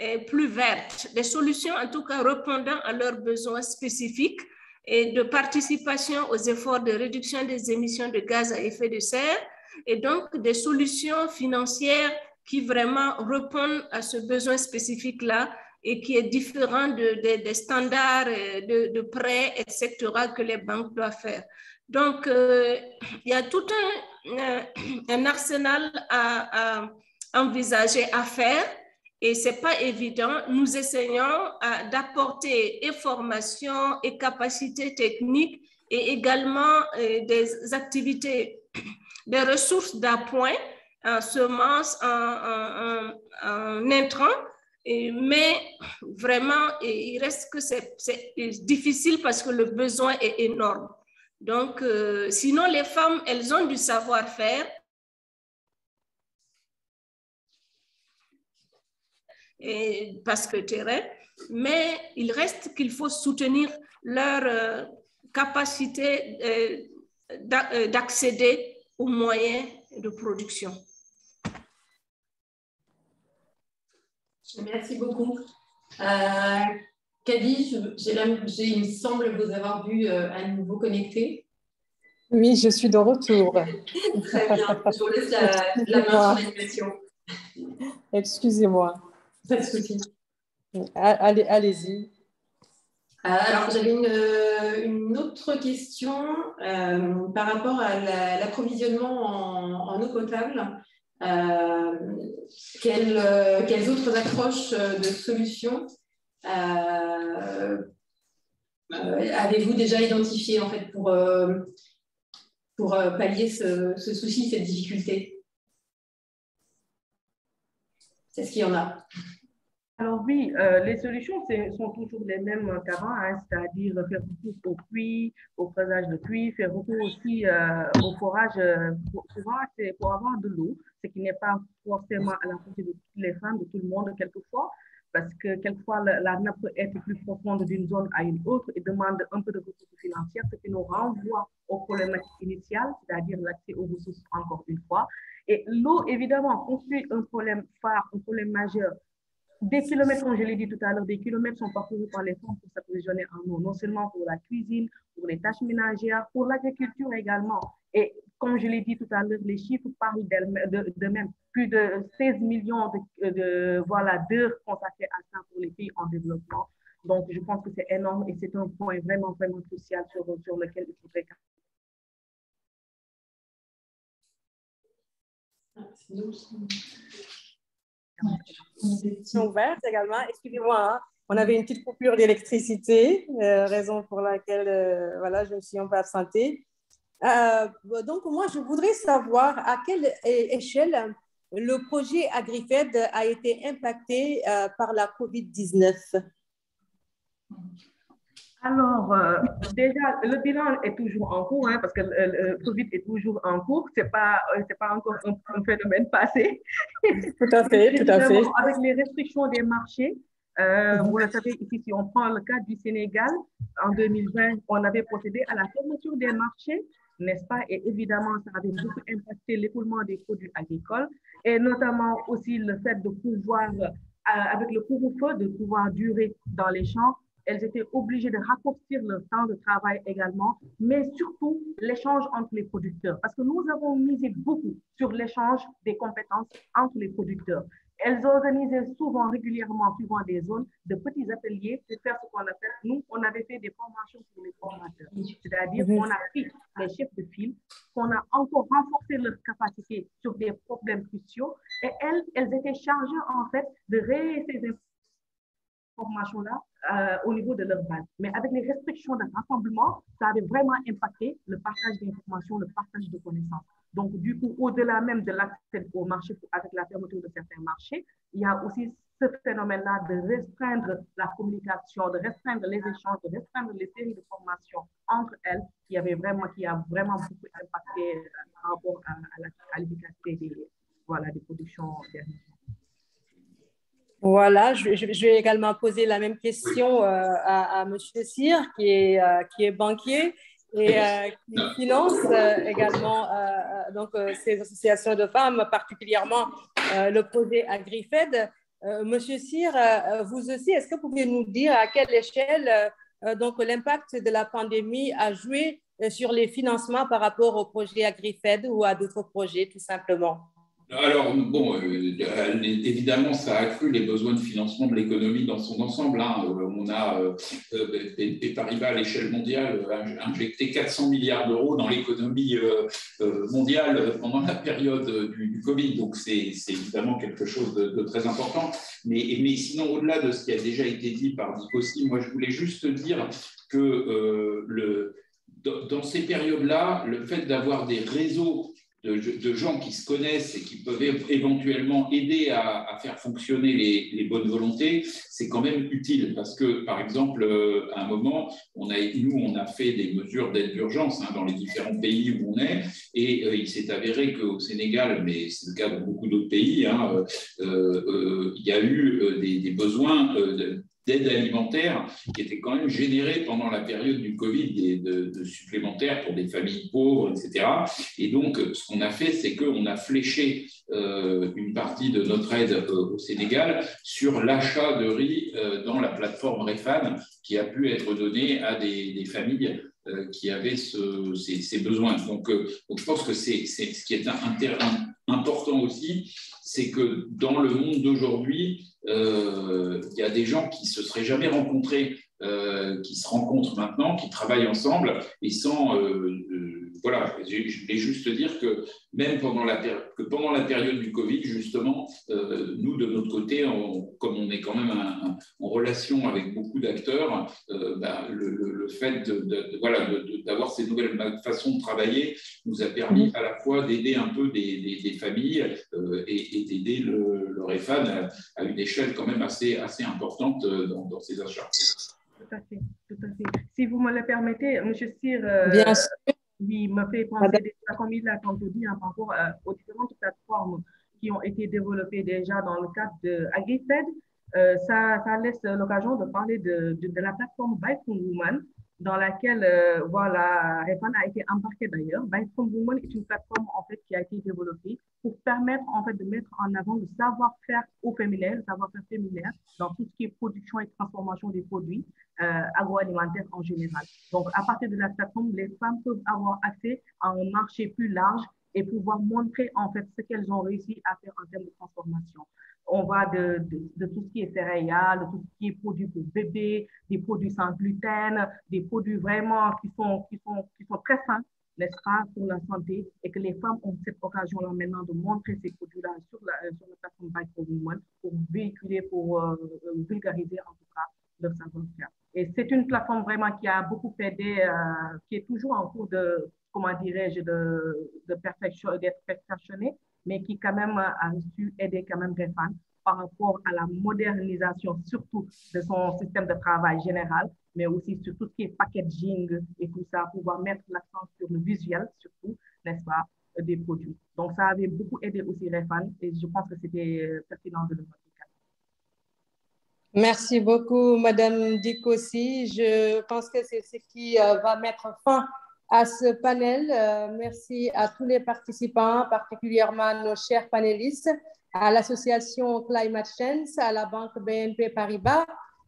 euh, plus vertes, des solutions en tout cas répondant à leurs besoins spécifiques et de participation aux efforts de réduction des émissions de gaz à effet de serre et donc des solutions financières qui vraiment répondent à ce besoin spécifique-là et qui est différent de, des standards euh, de, de, prêts, etc., que les banques doivent faire. Donc, euh, il y a tout un, un arsenal à, envisager, à faire, et ce n'est pas évident. Nous essayons d'apporter et formation et capacités techniques et également des activités, des ressources d'appoint en semences, en, en, intrants, mais vraiment, il reste que c'est difficile parce que le besoin est énorme. Donc, euh, sinon, les femmes, elles ont du savoir-faire. parce que terrain, mais il reste qu'il faut soutenir leur euh, capacité euh, d'accéder aux moyens de production. Merci beaucoup. Euh, il me semble vous avoir vu euh, à nouveau connecté. Oui, je suis de retour. Très bien. Je vous laisse la, main sur l'animation. Excusez-moi. Pas de souci. Allez, allez-y. Euh, alors, j'avais une, autre question par rapport à l'approvisionnement en, en, eau potable. Euh, quelles, euh, quelles, autres approches euh, de solutions avez-vous déjà identifié en fait pour, pour pallier ce, souci, cette difficulté? C'est ce qu'il y en a. Alors oui, euh, les solutions sont toujours les mêmes qu'avant, hein, c'est-à-dire faire recours au puits, au creusage de puits, faire recours aussi euh, au forage. Euh, pour, c'est pour avoir de l'eau, ce qui n'est pas forcément à la portée de toutes les femmes, de tout le monde quelquefois, parce que quelquefois la, nappe peut être plus profonde d'une zone à une autre et demande un peu de ressources financières, ce qui nous renvoie au problème initial, c'est-à-dire l'accès aux ressources encore une fois. Et l'eau, évidemment, constitue un problème phare, un problème majeur des kilomètres, comme je l'ai dit tout à l'heure, des kilomètres sont parcourus par les femmes pour s'approvisionner en eau, non seulement pour la cuisine, pour les tâches ménagères, pour l'agriculture également. Comme je l'ai dit tout à l'heure, les chiffres parlent d'eux-mêmes. Plus de 16 millions de, voilà, d'heures consacrées à ça pour les pays en développement. Donc, je pense que c'est énorme et c'est un point vraiment, vraiment crucial sur, lequel il faudrait ouverte également. Excusez-moi, hein. on avait une petite coupure d'électricité, euh, raison pour laquelle euh, voilà, je me suis un peu absentée. Euh, donc, moi, je voudrais savoir à quelle échelle le projet AgriFed a été impacté par la COVID-19. Alors, euh, déjà, le bilan est toujours en cours, hein, parce que le, Covid est toujours en cours. Ce n'est pas, euh, pas encore un, phénomène passé. Tout à fait, tout à fait. Avec les restrictions des marchés, euh, vous le savez, ici, si on prend le cas du Sénégal, en 2020, on avait procédé à la fermeture des marchés, n'est-ce pas? Et évidemment, ça avait beaucoup impacté l'écoulement des produits agricoles et notamment aussi le fait de pouvoir, avec le couvre-feu, de pouvoir durer dans les champs elles étaient obligées de raccourcir leur temps de travail également, mais surtout l'échange entre les producteurs, parce que nous avons misé beaucoup sur l'échange des compétences entre les producteurs. Elles organisaient souvent, régulièrement, suivant des zones, de petits ateliers pour faire ce qu'on appelle, nous, on avait fait des formations pour les formateurs. C'est-à-dire qu'on a pris les chefs de file, qu'on a encore renforcé leur capacité sur des problèmes cruciaux, et elles, elles étaient chargées, en fait, de réessayer formation-là euh, au niveau de leur base. Mais avec les restrictions de rassemblement, ça avait vraiment impacté le partage d'informations, le partage de connaissances. Donc, du coup, au-delà même de l'accès au marché avec la fermeture de certains marchés, il y a aussi ce phénomène-là de restreindre la communication, de restreindre les échanges, de restreindre les séries de formations entre elles, qui, avait vraiment, qui a vraiment beaucoup impacté euh, par rapport à, l'efficacité des, voilà, des productions dernières. Voilà, je, vais également poser la même question euh, à, M. Cyr, qui est, euh, qui est banquier et euh, qui finance également donc, ces associations de femmes, particulièrement le projet AgriFed. Monsieur Cyr, vous aussi, est-ce que vous pouvez nous dire à quelle échelle donc l'impact de la pandémie a joué sur les financements par rapport au projet AgriFed ou à d'autres projets, tout simplement? Alors, bon, euh, évidemment, ça a accru les besoins de financement de l'économie dans son ensemble. Hein. Euh, on a, euh, euh Paribas, à l'échelle mondiale, injecté 400 milliards d'euros dans l'économie mondiale pendant la période du, Covid. Donc, c'est évidemment quelque chose de, très important. Mais, sinon, au-delà de ce qui a déjà été dit par Dick moi, je voulais juste dire que le, dans ces périodes-là, le fait d'avoir des réseaux de, gens qui se connaissent et qui peuvent éventuellement aider à, faire fonctionner les, bonnes volontés, c'est quand même utile. Parce que, par exemple, euh, à un moment, on a, nous, on a fait des mesures d'aide d'urgence hein, dans les différents pays où on est. Et euh, il s'est avéré qu'au Sénégal, mais c'est le cas dans beaucoup d'autres pays, hein, euh, il y a eu des, des besoins d'aide alimentaire qui était quand même générée pendant la période du Covid et de, supplémentaires pour des familles pauvres, etc. Et donc, ce qu'on a fait, c'est qu'on a fléché euh, une partie de notre aide euh, au Sénégal sur l'achat de riz euh, dans la plateforme Refan qui a pu être donné à des, familles qui avaient ces, besoins. Donc, donc, je pense que c'est ce qui est un, terrain important aussi, c'est que dans le monde d'aujourd'hui, euh, il y a des gens qui se seraient jamais rencontrés, euh, qui se rencontrent maintenant, qui travaillent ensemble, et sans, euh, voilà, je voulais juste dire que même pendant la, que pendant la période du Covid, justement, nous, de notre côté, comme on est quand même en relation avec beaucoup d'acteurs, bah, le, fait de, voilà, d'avoir ces nouvelles façons de travailler nous a permis à la fois d'aider un peu des, familles et, d'aider le, le REFAN à, une échelle quand même assez, assez importante dans, dans ces achats. Tout à fait, tout à fait. Si vous me le permettez, M. Cyr, Bien sûr. Oui, me fait penser déjà, comme il l'a tantôt dit, hein, par rapport aux différentes plateformes qui ont été développées déjà dans le cadre de AgriFed. Euh, ça, ça, laisse l'occasion de parler de, de, la plateforme From Woman, dans laquelle euh, voilà, Refan a été embarqué d'ailleurs. Buy From Woman est une plateforme en fait, qui a été développée pour permettre en fait, de mettre en avant le savoir-faire au féminin, le savoir-faire féminin dans tout ce qui est production et transformation des produits euh, agroalimentaires en général. Donc, à partir de la plateforme, les femmes peuvent avoir accès à un marché plus large et pouvoir montrer en fait ce qu'elles ont réussi à faire en termes de transformation. On va de, de, tout ce qui est céréales, de tout ce qui est produits pour bébés, des produits sans gluten, des produits vraiment qui sont, qui sont, qui sont très sains, n'est-ce pas, pour la santé, et que les femmes ont cette occasion-là maintenant de montrer ces produits-là sur la, sur la plateforme Buy for Women pour véhiculer, pour euh, vulgariser en tout cas leur savoir-faire. Et c'est une plateforme vraiment qui a beaucoup aidé, euh, qui est toujours en cours de, comment dirais-je, de, de d'être perfectionné, mais qui quand même a su aider quand même des par rapport à la modernisation, surtout de son système de travail général, mais aussi sur tout ce qui est packaging et tout ça, pouvoir mettre l'accent sur le visuel, surtout, n'est-ce pas, des produits. Donc, ça avait beaucoup aidé aussi les et je pense que c'était pertinent de le dire. Merci beaucoup, Madame Dikossi. Je pense que c'est ce qui euh, va mettre fin à ce panel. Euh, merci à tous les participants, particulièrement nos chers panélistes, à l'association Climate Change, à la banque BNP Paribas.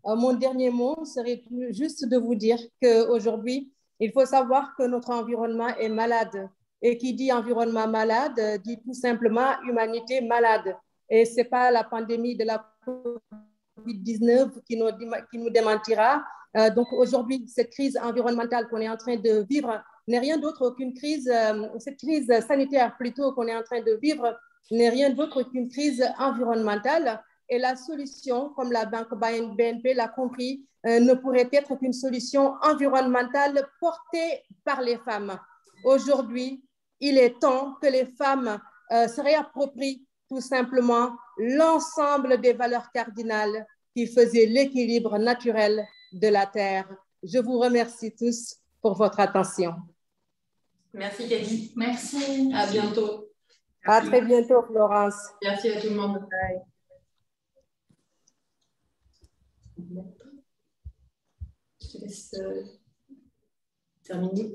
Euh, mon dernier mot serait juste de vous dire qu'aujourd'hui, il faut savoir que notre environnement est malade. Et qui dit environnement malade dit tout simplement humanité malade. Et ce n'est pas la pandémie de la COVID-19 qui nous, qui nous démentira. Euh, donc aujourd'hui, cette crise environnementale qu'on est en train de vivre n'est rien d'autre qu'une crise, euh, cette crise sanitaire plutôt qu'on est en train de vivre n'est rien d'autre qu'une crise environnementale. Et la solution, comme la banque BNP l'a compris, euh, ne pourrait être qu'une solution environnementale portée par les femmes. Aujourd'hui, il est temps que les femmes euh, se réapproprient tout simplement l'ensemble des valeurs cardinales qui faisaient l'équilibre naturel de la Terre. Je vous remercie tous pour votre attention. Merci Cathy. Merci. À bientôt. À très bientôt, Florence. Merci à tout le monde. Je te laisse euh, terminer.